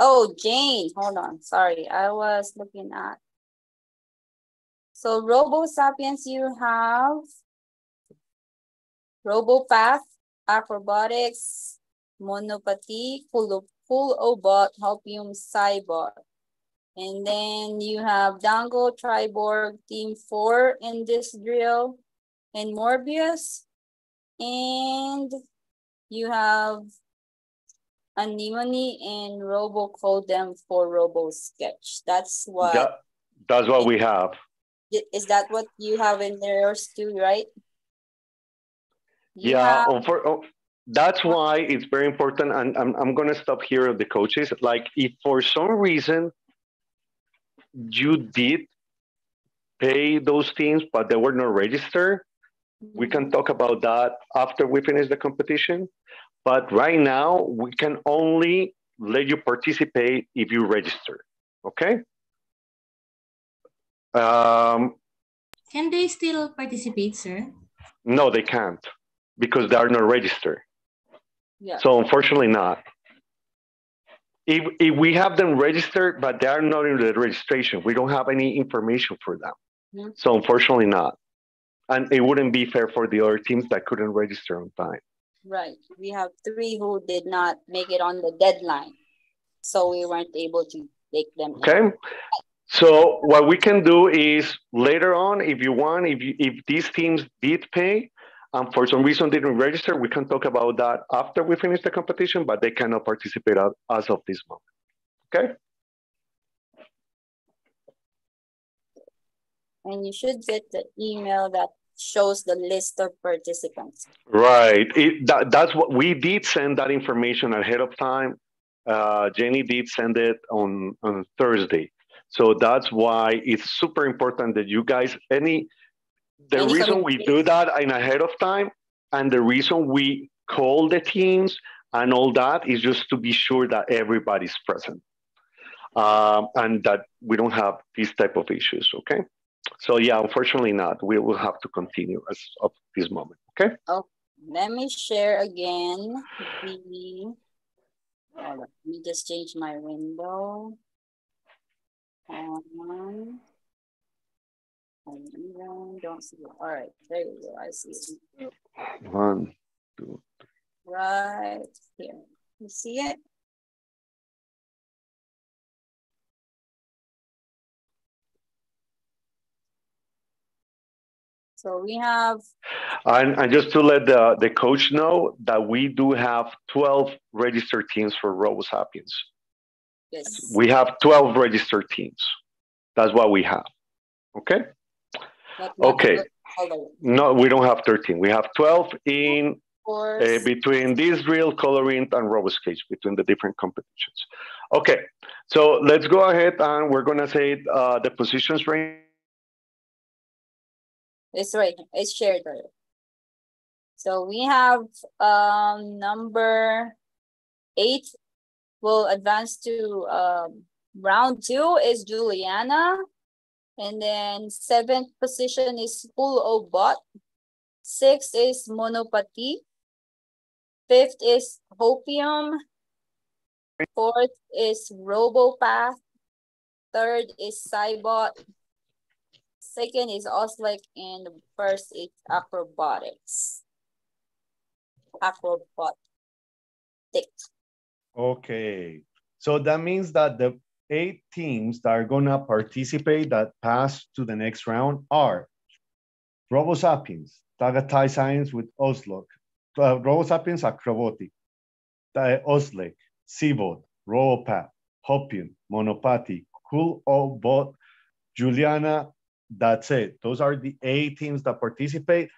Oh, Jane, hold on. Sorry, I was looking at. So Robo Sapiens, you have RoboPath, Acrobatics, Monopathy, Full, Full Obot, Hopium, Cybot. And then you have Dango, Triborg, Team 4 in this drill, and Morbius. And you have Anemone and Robo called them for Robo Sketch. That's what. Yeah, that's what we have. Is that what you have in yours too, right? You yeah, have- oh, for, oh, that's why it's very important. And I'm, I'm going to stop here at the coaches. Like, if for some reason you did pay those teams, but they were not registered, we can mm-hmm. talk about that after we finish the competition. But right now, we can only let you participate if you register. Okay? Um, Can they still participate, sir? no, they can't because they are not registered. Yeah. So unfortunately not. If, if we have them registered, but they are not in the registration, we don't have any information for them. Mhm. So unfortunately not. And it wouldn't be fair for the other teams that couldn't register on time. Right. We have three who did not make it on the deadline. So we weren't able to take them. in. Okay. So what we can do is later on, if you want, if you, if these teams did pay, and for some reason didn't register, we can talk about that after we finish the competition, but they cannot participate as- as of this moment. Okay. And you should get the email that shows the list of participants. Right. It, that, that's what we did send that information ahead of time. Uh, Jenny did send it on, on Thursday. So that's why it's super important that you guys, any, the Any reason we do that in ahead of time and the reason we call the teams and all that is just to be sure that everybody's present. Um, and that we don't have these type of issues, okay? So yeah, unfortunately not. We will have to continue as of this moment, okay? Oh, let me share again the, on, let me just change my window. Um, I even don't see it. All right, there you go. I see it. One, two, Right here. You see it? So we have, And, and just to let the, the coach know that we do have 12 registered teams for Robo Sapiens. yes, We have 12 registered teams. That's what we have. Okay? not- not okay. No, we don't have 13. We have 12 in uh, between this real coloring and RoboSketch between the different competitions. Okay, so let's go ahead and we're gonna say uh, the positions right. It's right, it's shared. So we have um number eight will advance to um round two is Juliana. And then seventh position is Full O Bot. Sixth is Monopathy. Fifth is Hopium. Fourth is Robopath. Third is Cybot. Second is Oslek, and the first is acrobatics. Acrobat. Okay, so that means that the eight teams that are gonna participate that pass to the next round are Robo Sapiens, Tagaytay Science with Oslek, uh, Robo Sapiens Acrobotic, Oslek, Cybot, Robopath, Hopium, Monopathy, Cool Bot, Juliana. That's it. Those are the eight teams that participate.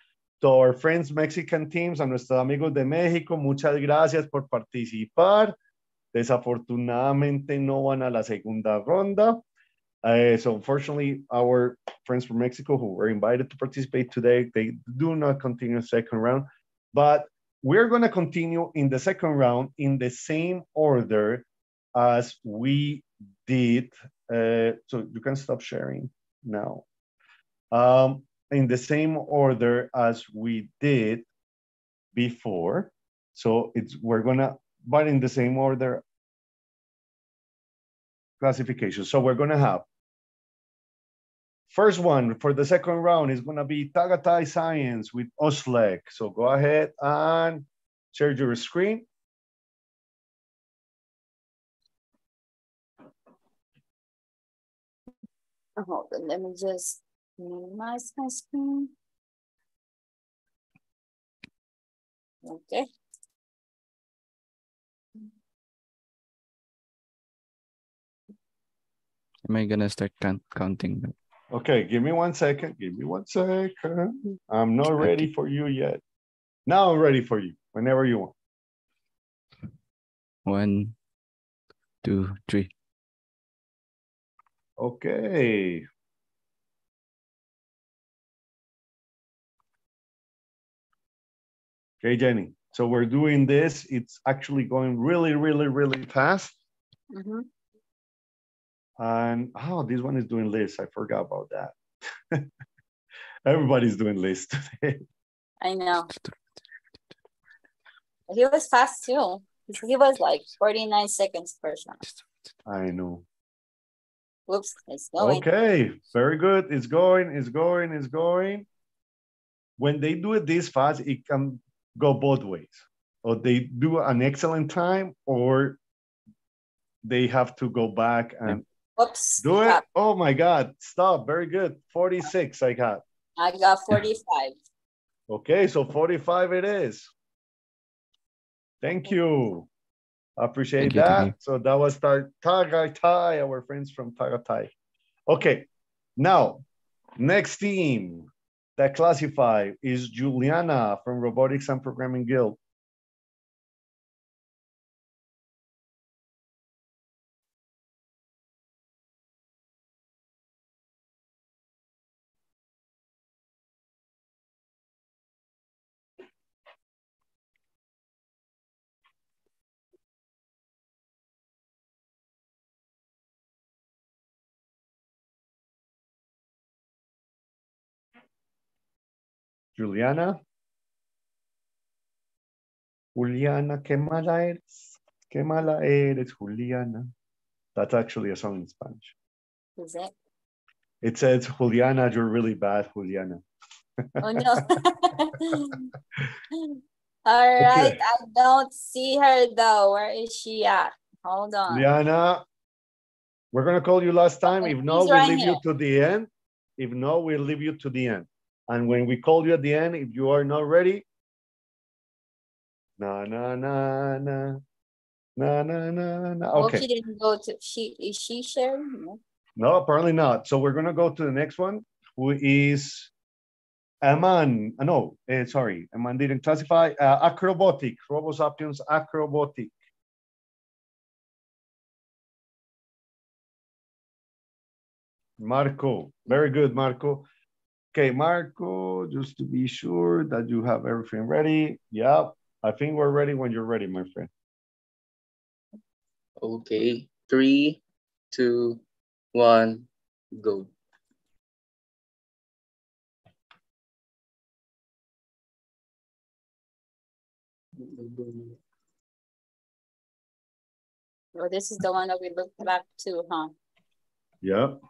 To our friends Mexican teams, a nuestros amigos de México, muchas gracias por participar. Desafortunadamente no van a la segunda ronda. Uh, so unfortunately, our friends from Mexico who were invited to participate today, they do not continue second round. But we're going to continue in the second round in the same order as we did. Uh, so you can stop sharing now. Um, in the same order as we did before. So it's we're gonna, but in the same order classification. So we're gonna have first one for the second round is gonna be Tagaytay Science with Oslek. So go ahead and share your screen. Hold on, let me just minimize my screen. Okay. Am I gonna start count counting? Okay, give me one second. Give me one second. I'm not ready for you yet. Now I'm ready for you whenever you want. One, two, three. Okay. Okay, Jenny. So we're doing this. It's actually going really, really, really fast. Mhm. And oh, this one is doing lists. I forgot about that. Everybody's doing lists today. I know. He was fast too. He was like 49 seconds per round. I know. Whoops, it's going. Okay, very good. It's going, it's going, it's going. When they do it this fast, it can go both ways. Or they do an excellent time, or they have to go back and Whoops. do it. stop. Oh my God, stop. Very good. 46 I got. I got 45. Okay, so 45 it is. Thank you. I appreciate Thank that. you. So that was our Tagaytay, our friends from Tagaytay. Okay, now next team that classify is Juliana from Robotics and Programming Guild. Juliana. Juliana, qué mala eres. Qué mala eres, Juliana. That's actually a song in Spanish. Is it? It says, Juliana, you're really bad, Juliana. Oh no. All right, I don't see her though. Where is she at? Hold on. Juliana, we're going to call you last time. If no, we'll right leave here. you to the end. If no, we'll leave you to the end. And when we call you at the end, if you are not ready, na na na na na na na na. Well, she didn't go to, she, is she sharing? No. No, apparently not. So we're gonna go to the next one, who is Eman. uh, No, eh, sorry, Eman didn't classify. Uh, acrobatic, Robo Sapiens acrobatic. Marco, very good, Marco. Okay, Marco, just to be sure that you have everything ready. Yep, I think we're ready when you're ready, my friend. Okay. Three, two, one, go. Oh, this is the one that we looked back to, huh? Yep.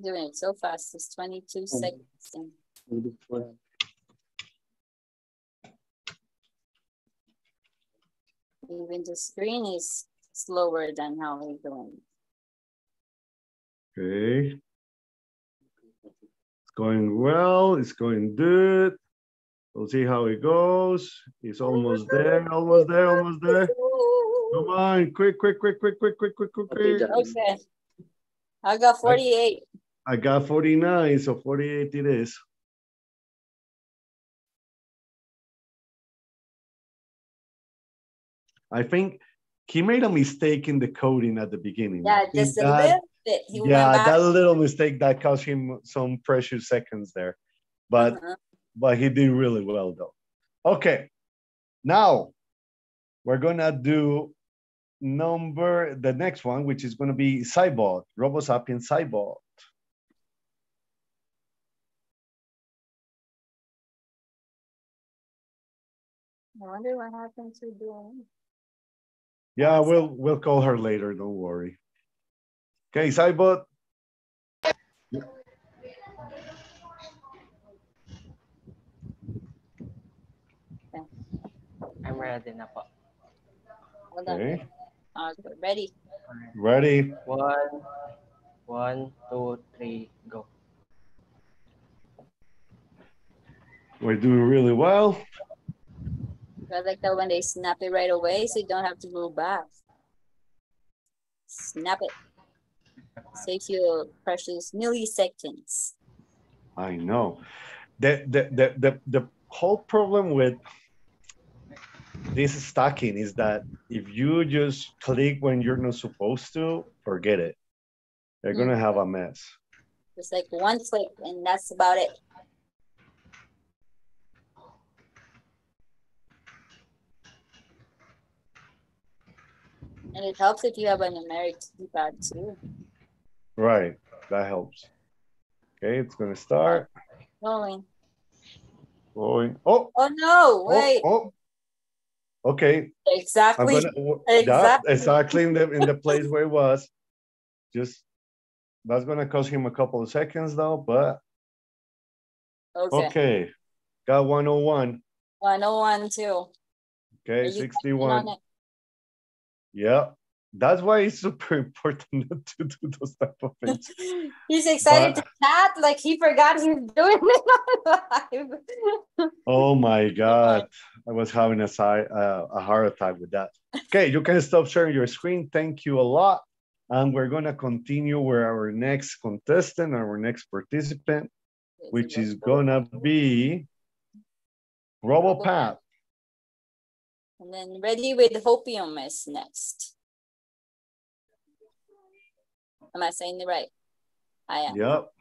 Doing it so fast, it's twenty-two um, seconds. and Even the screen is slower than how we're doing. Okay. It's going well, it's going good. We'll see how it goes. It's almost there, almost there, almost there. Come on, quick, quick, quick, quick, quick, quick, quick, quick, quick. Okay. I got forty-eight. I got 49, so 48 it is. I think he made a mistake in the coding at the beginning. Yeah, just a that- little bit. He yeah, that little mistake that cost him some precious seconds there. But Uh-huh. but he did really well though. Okay. Now we're gonna do number the next one, which is gonna be Cybot, Robo Sapien Cybot. I wonder what happened to doing. Yeah, we'll we'll call her later, don't worry. Okay, Cybot. I'm ready na po. Hold on. Okay, Okay, ready? ready. One, one, two, three, go. We're doing really well. I like that when they snap it right away, so you don't have to go back. Snap it. Saves you precious milliseconds. I know. The the the the, the whole problem with this stacking is that if you just click when you're not supposed to, forget it. You're gonna mm-hmm. have a mess. Just like one click, and that's about it. And it helps if you have a numeric keypad too. Right. That helps. Okay, it's gonna start. Going. Going. Oh, Oh no! oh, Wait. oh. Okay. Exactly. gonna Exactly. exactly in the in the place where it was. Just that's gonna cost him a couple of seconds though, but Okay. okay. Got 101. One oh one too. Okay, Are you checking 61. Yeah. That's why it's super important not to do those type of things. He's excited But- to chat, like he forgot he's doing it live. Oh my God. I was having a, uh, a heart attack with that. Okay, you can stop sharing your screen. Thank you a lot. And we're going to continue with our next contestant, our next participant, which is going to be RoboPath. And then ready with hopium is next. Am I saying it right? I am. Yep.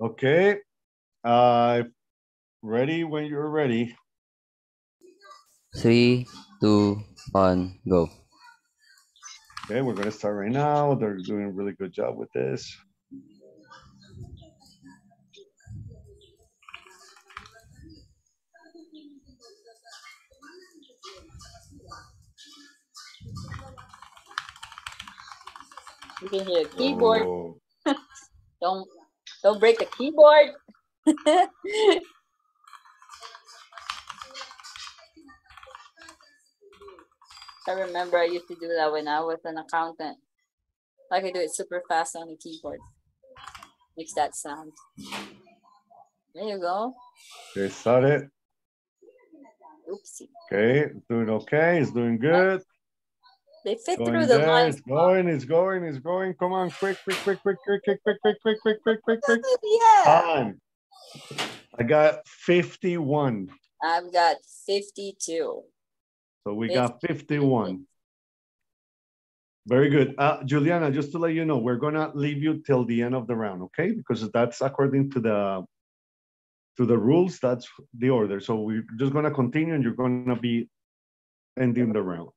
Okay. Uh, ready when you're ready. Three, two, one, go. Okay, we're going to start right now. They're doing a really good job with this. You can hear a keyboard. Oh. Don't don't break the keyboard. I remember I used to do that when I was an accountant. I could do it super fast on the keyboard. Makes that sound. There you go. Okay, started. Oopsie. Okay, doing okay. It's doing good. They fit Going through the there. lines. It's going. It's going. It's going. Come on, quick, quick, quick, quick, quick, quick, quick, quick, quick, quick, quick, quick, quick. Yeah. Time. I got 51. I've got 52. So we got 51. Very good. Uh, Juliana, just to let you know, we're gonna leave you till the end of the round, okay? Because that's according to the to the rules, that's the order. So we're just gonna continue and you're gonna be ending the round.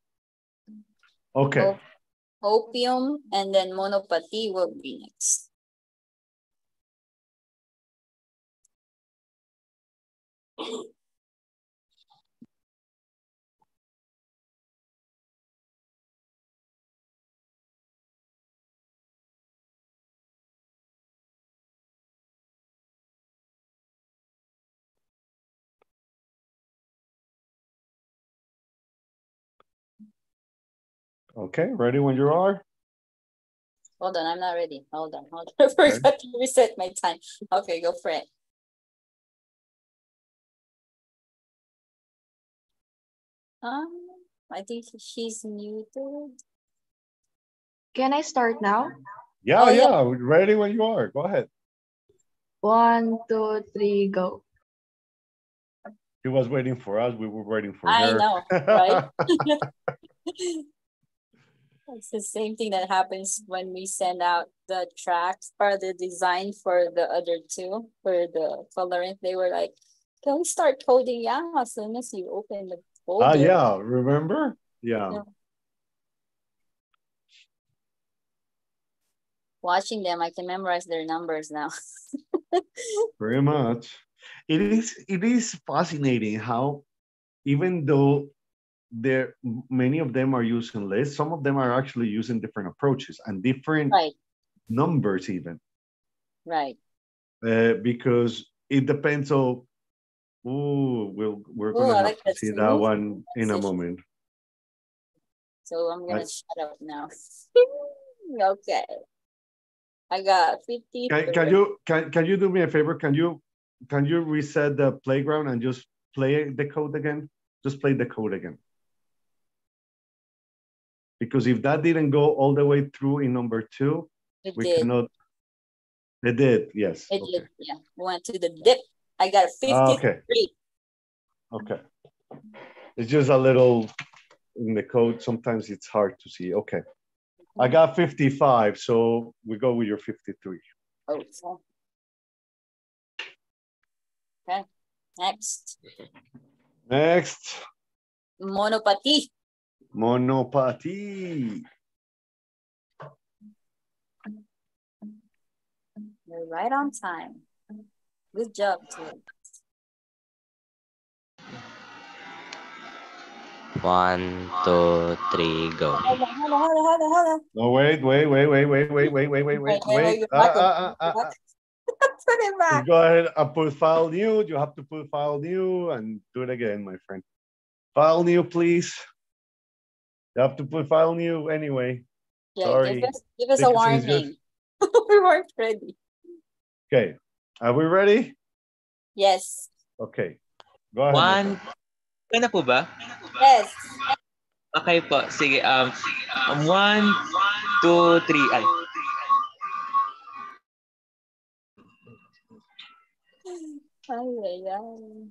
Okay, Hopium and then monopathy will be next. Okay, ready when you are? Hold on, I'm not ready. Hold on, hold on. I forgot to reset my time. Okay, go for it. Um, I think she's muted. Can I start now? Yeah, Oh, yeah. yeah, ready when you are. Go ahead. One, two, three, go. He was waiting for us. We were waiting for I her. know, right? It's the same thing that happens when we send out the tracks or the design for the other two, for the Colorynth. They were like, can we start coding? Yeah, as soon as you open the folder. Ah, yeah, remember? Yeah. Yeah. Watching them, I can memorize their numbers now. Very much. It is it is fascinating how even though there many of them are using lists, some of them are actually using different approaches and different Right, numbers even. right. Uh, because it depends on oh we'll we're gonna like to see that one in a moment. So I'm gonna shut up now. okay. I got 50. Can, can you can, can you do me a favor? Can you can you reset the playground and just play the code again? Just play the code again. Because if that didn't go all the way through in number two, It we did. cannot. It did, yes. It okay. did. Yeah. We went to the dip. I got a 53. Ah, okay. Okay. It's just a little in the code. Sometimes it's hard to see. Okay. I got 55, so we go with your 53. Oh, so. Okay. Next. Next, Monopathy. Monopathy. You're right on time. Good job, too. One, two, three, go. Hold on, hold on, hold on, hold on, hold on. No, wait, wait, wait, wait, wait, wait, wait, wait, wait, wait, Wait, wait, wait. wait, Ah, back up, ah, ah, ah. Put it ah. back. Go ahead and put file new. You have to put file new and do it again, my friend. File new, please. You have to put file new anyway. Yeah, Sorry. give us, give us a Because it's just- warning. we weren't ready. Okay. Are we ready? Yes. Okay. Go ahead. One. friend. Kaya na po ba? Yes. Okay po. Sige. Um, um, one, two, three. Ay. Ay, ay, ay.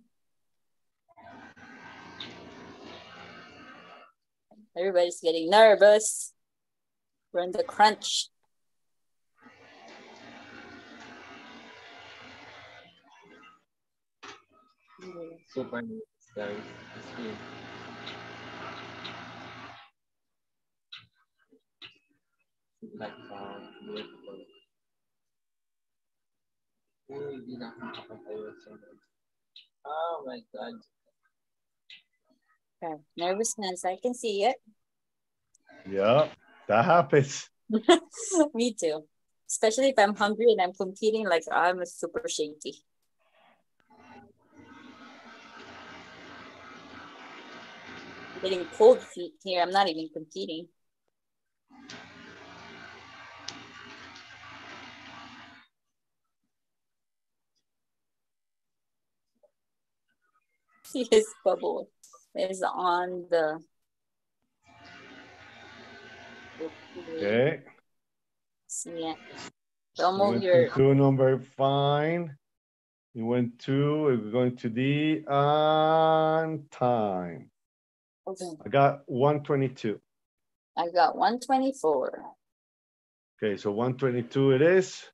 Everybody's getting nervous. We're in the crunch. Guys. Like, uh, beautiful. Oh my God. Okay. Nervousness, I can see it. Yeah, that happens. Me too. Especially if I'm hungry and I'm competing, like I'm super shaky. I'm getting cold feet here. I'm not even competing. His bubble is on the. Okay. Yeah. Don't move went your. to number fine. You went to, we're going to the on time. Okay. I got 122. I got 124. Okay, so 122 it is.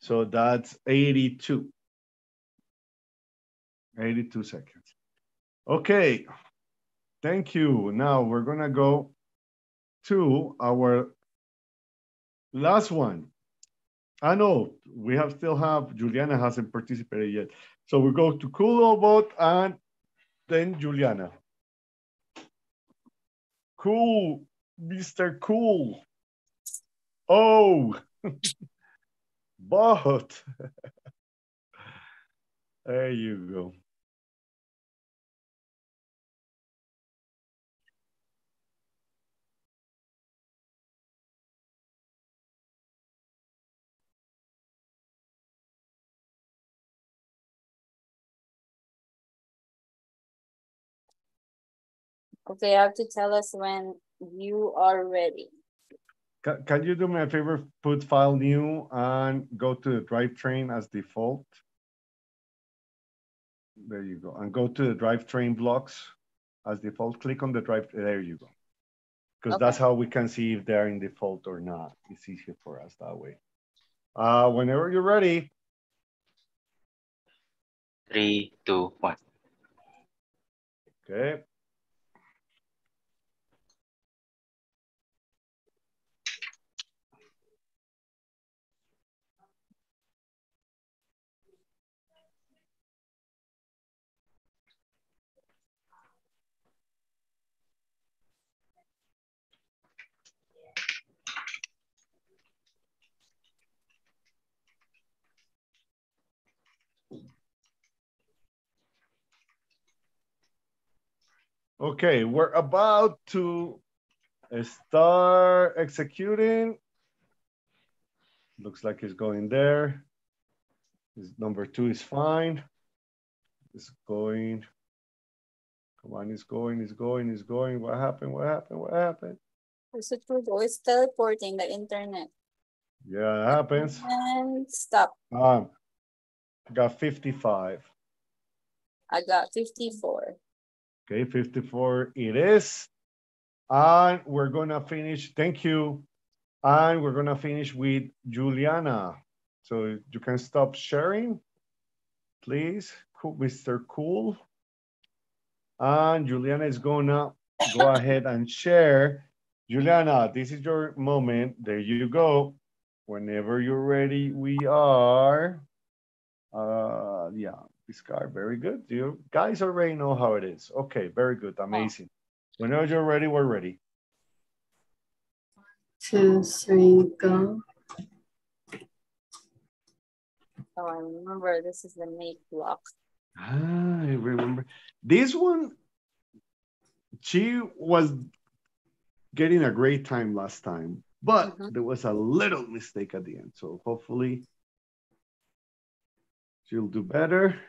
So that's 82. 82 seconds. Okay, thank you. Now we're gonna go to our last one. I know we have still have, Juliana hasn't participated yet. So we go to Cool Bot and then Juliana. Cool, Mr. Cool. Oh, bot. there you go. Okay, you have to tell us when you are ready. Can, can you do me a favor, put file new and go to the drivetrain as default? There you go. And go to the drivetrain blocks as default. Click on the drive. There you go. Because that's how we can see if they're in default or not. It's easier for us that way. Uh, whenever you're ready. Three, two, one. Okay. Okay, we're about to start executing. Looks like it's going there. This number two is fine. It's going. Come on, it's going, it's going, it's going. What happened? What happened? What happened? Is it always teleporting the internet? Yeah, it happens. And stop. Um, I got 55. I got 54. Okay, 54 it is. And we're gonna finish, thank you. And we're gonna finish with Juliana. So you can stop sharing, please, cool, Mr. Cool. And Juliana is gonna go ahead and share. Juliana, this is your moment. There you go. Whenever you're ready, we are. Uh, yeah, this guy, very good. You guys already know how it is. Okay, very good, amazing. Whenever you're ready, we're ready. Two, three, go. Oh, I remember this is the make block. Ah, I remember. This one, she was getting a great time last time, but there was a little mistake at the end. So hopefully she'll do better.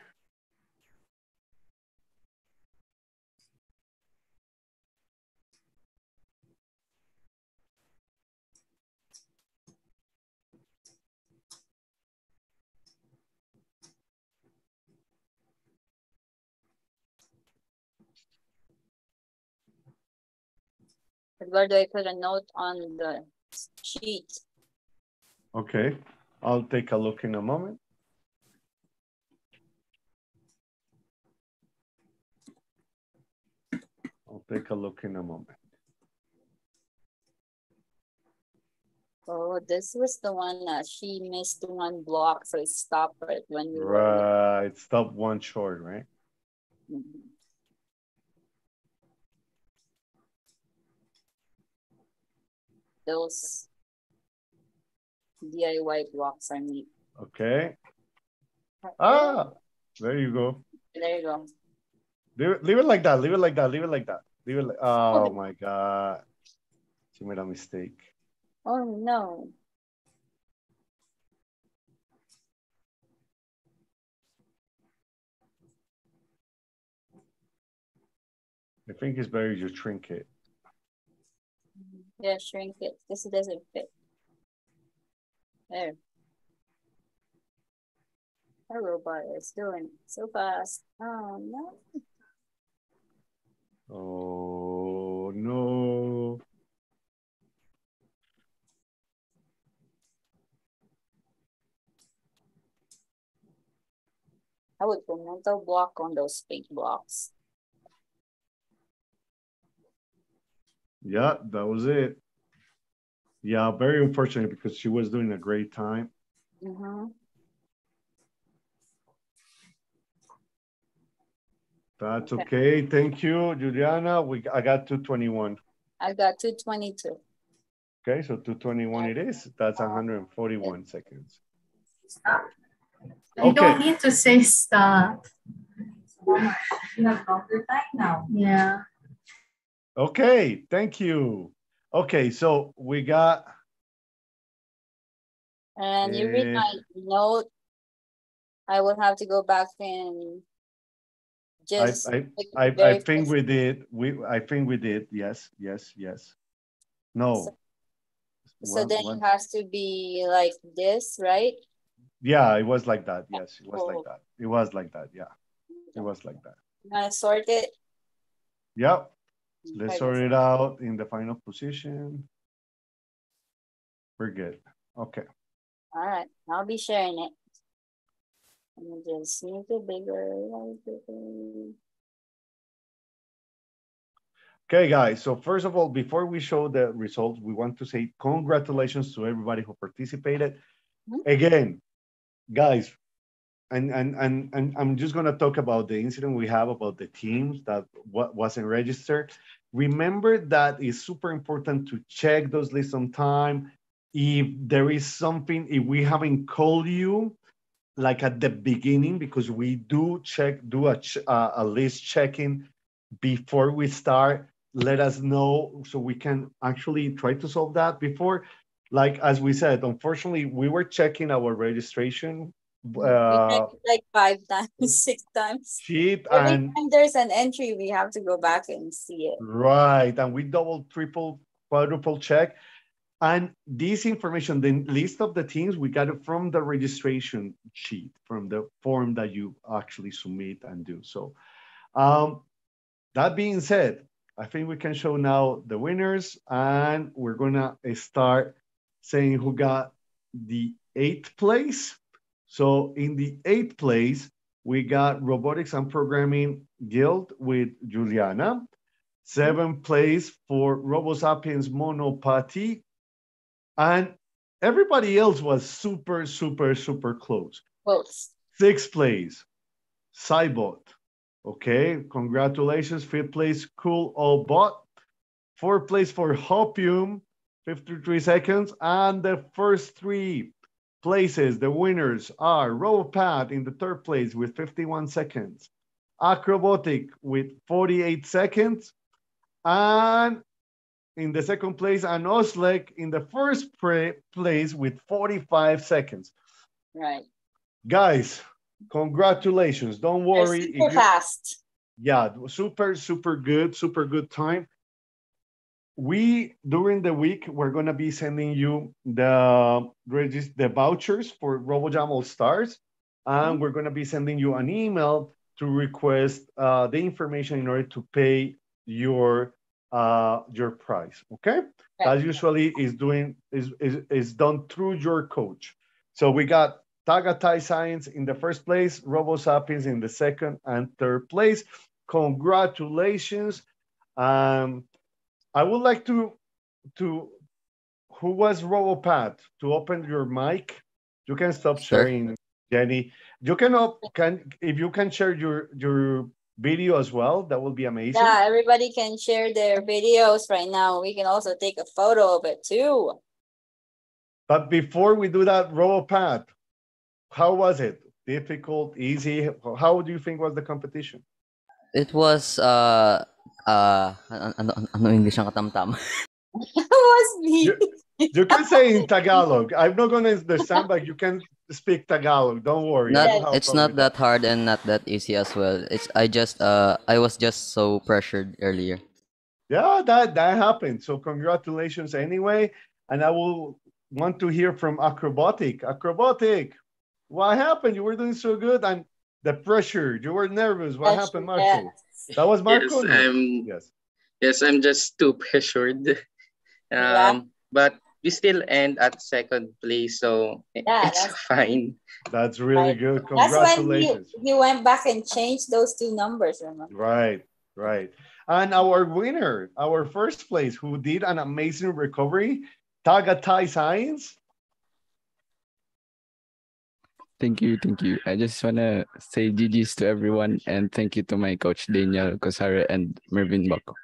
Eduardo, I put a note on the sheet. Okay, I'll take a look in a moment. I'll take a look in a moment. Oh, this was the one that she missed one block, so it stopped right when we were. Right, stop one short, right? Mhm. Those DIY blocks I need. Okay. Ah, there you go. There you go. Leave it, leave it like that. Leave it like that. Leave it like that. Leave it. Like, oh Okay. my God. She made a mistake. Oh no. I think it's better you shrink it. Yeah, shrink it. This doesn't fit. There. Our robot is doing so fast. Oh no. Oh no. I would put mental block on those big blocks. Yeah, that was it. Yeah, very unfortunate because she was doing a great time. Mm-hmm. That's Okay. okay. Thank you, Juliana. We I got 221. I got 222. Okay, so 221 it is. That's 141 seconds. Stop. You don't need to say stop. You have longer time now. Yeah. Okay, thank you. Okay, so we got And you read Eh. my note. I will have to go back and I just. I make I, I think we did. We I think we did. Yes, yes, yes. No. So One- then one- it has to be like this, right? Yeah, it was like that. Yes, it was Oh. like that. It was like that. Yeah, it was like that. I'm gonna sort it. Yep. Let's sort it out in the final position. We're good. Okay. All right, I'll be sharing it. Let me just make it bigger. Okay, guys. So first of all, before we show the results, we want to say congratulations to everybody who participated. Mhm. Again, guys, and and and and I'm just gonna talk about the incident we have about the teams that what wasn't registered. Remember that it's super important to check those lists on time. If there is something, if we haven't called you, like at the beginning, because we do check, do a, a list checking before we start let us know so we can actually try to solve that before like as we said unfortunately we were checking our registration uh Like five times, six times. sheet Every and time there's an entry, we have to go back and see it. right and we double triple quadruple check and this information the list of the teams we got it from the registration sheet from the form that you actually submit and do so um that being said I think we can show now the winners and we're gonna start saying who got the eighth place. So in the eighth place, we got Robotics and Programming Guild with Juliana. Seventh place for RoboSapiens Monopathy. And everybody else was super, super, super close. Close. Sixth place, Cybot. Okay, congratulations. Fifth place, Cool All Bot. Fourth place for Hopium, 53 seconds. And the first three places, the winners are RoboPath in the third place with 51 seconds, Acrobotic with 48 seconds, and in the second place, and Oslek in the first place with 45 seconds. Right. Guys, congratulations. Don't They're worry. super fast. yeah, super, super good, super good time. We during the week we're gonna be sending you the regis- the vouchers for RoboJam All Stars, and we're gonna be sending you an email to request uh, the information in order to pay your uh, your price. Okay, that usually is doing is, is is done through your coach. So we got Tagaytay Science in the first place, Robo Sapiens in the second and third place. Congratulations. Um, I would like to, to who was RoboPath to open your mic. You can stop sharing, Jenny. You can, op- can if you can share your, your video as well, that will be amazing. Yeah, everybody can share their videos right now. We can also take a photo of it too. But before we do that, RoboPath, how was it? Difficult, easy? How do you think was the competition? It was uh uh ano, ano, ano English ang katamtam? was me. You can say in Tagalog. I'm not going to understand, but you can speak Tagalog. Don't worry. Not it's not with that hard and not that easy as well. It's I just uh I was just so pressured earlier. Yeah, that that happened. So congratulations anyway. And I will want to hear from Acrobatic. Acrobatic, what happened? You were doing so good and the pressure. You were nervous. What happened, Marco? That was Marco. Yes. I'm. Yes. Yes, I'm just too pressured. Um, but we still end at second place, so Yeah, it's that's- fine. That's really good. Congratulations. That's when he, he went back and changed those two numbers, remember? Right, right. And our winner, our first place, who did an amazing recovery, Tagaytay Science. Thank you, thank you. I just wanna say GG's to everyone and thank you to my coach Daniel Cosare and Mervin Bako.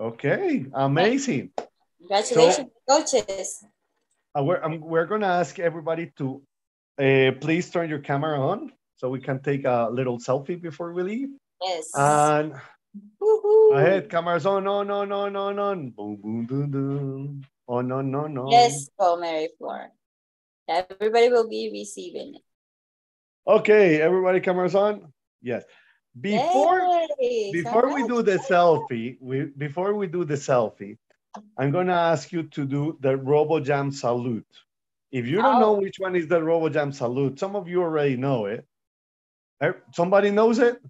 Okay, amazing. Congratulations, coaches. Uh, we're, um, we're going to ask everybody to uh, please turn your camera on so we can take a little selfie before we leave. Yes. And Woohoo. ahead, cameras on, on, on, on, on, on. Boom, boom, boom, boom. On, on, on, on. Yes, go Mary Floor. Everybody will be receiving it. Okay, everybody, cameras on. Yes. Before before we do the selfie, we before we do the selfie, I'm gonna ask you to do the RoboJam salute. If you don't know which one is the RoboJam salute, some of you already know it. Eh, Somebody knows it?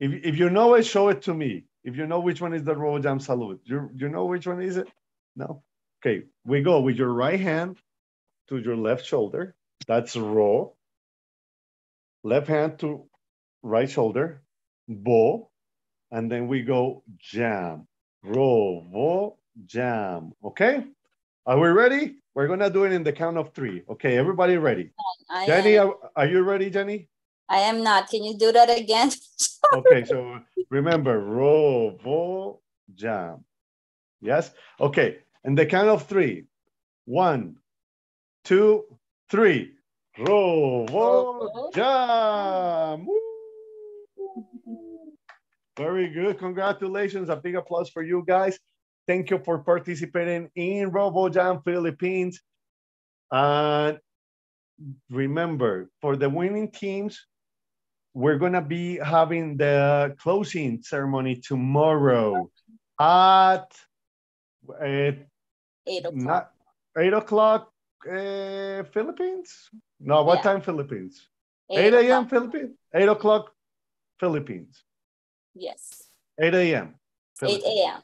If, if you know it, show it to me. If you know which one is the RoboJam salute, you, you know which one is it? No? Okay, we go with your right hand to your left shoulder. That's row. Left hand to right shoulder, bo, and then we go jam, roll, bo, jam. Okay? Are we ready? We're gonna do it in the count of three. Okay, everybody ready? I Jenny, am, are, you ready, Jenny? I am not. Can you do that again? Okay, so remember, roll, bo, jam. Yes? Okay, in the count of three. One, two, three. Roll, bo, jam. Very good. Congratulations. A big applause for you guys. Thank you for participating in Robo Jam Philippines. And remember, for the winning teams, we're going to be having the closing ceremony tomorrow at uh, Eight o'clock. 8 o'clock uh, Philippines? No, what Yeah. time Philippines? Eight 8 a.m. Philippines? 8 o'clock Philippines. Yes. 8 a.m. 8 a.m.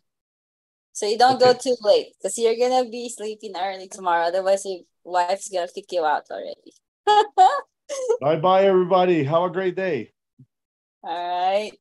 So you don't go too late because you're gonna be sleeping early tomorrow. Otherwise, your wife's gonna kick you out already. Bye bye, everybody. Have a great day. All right.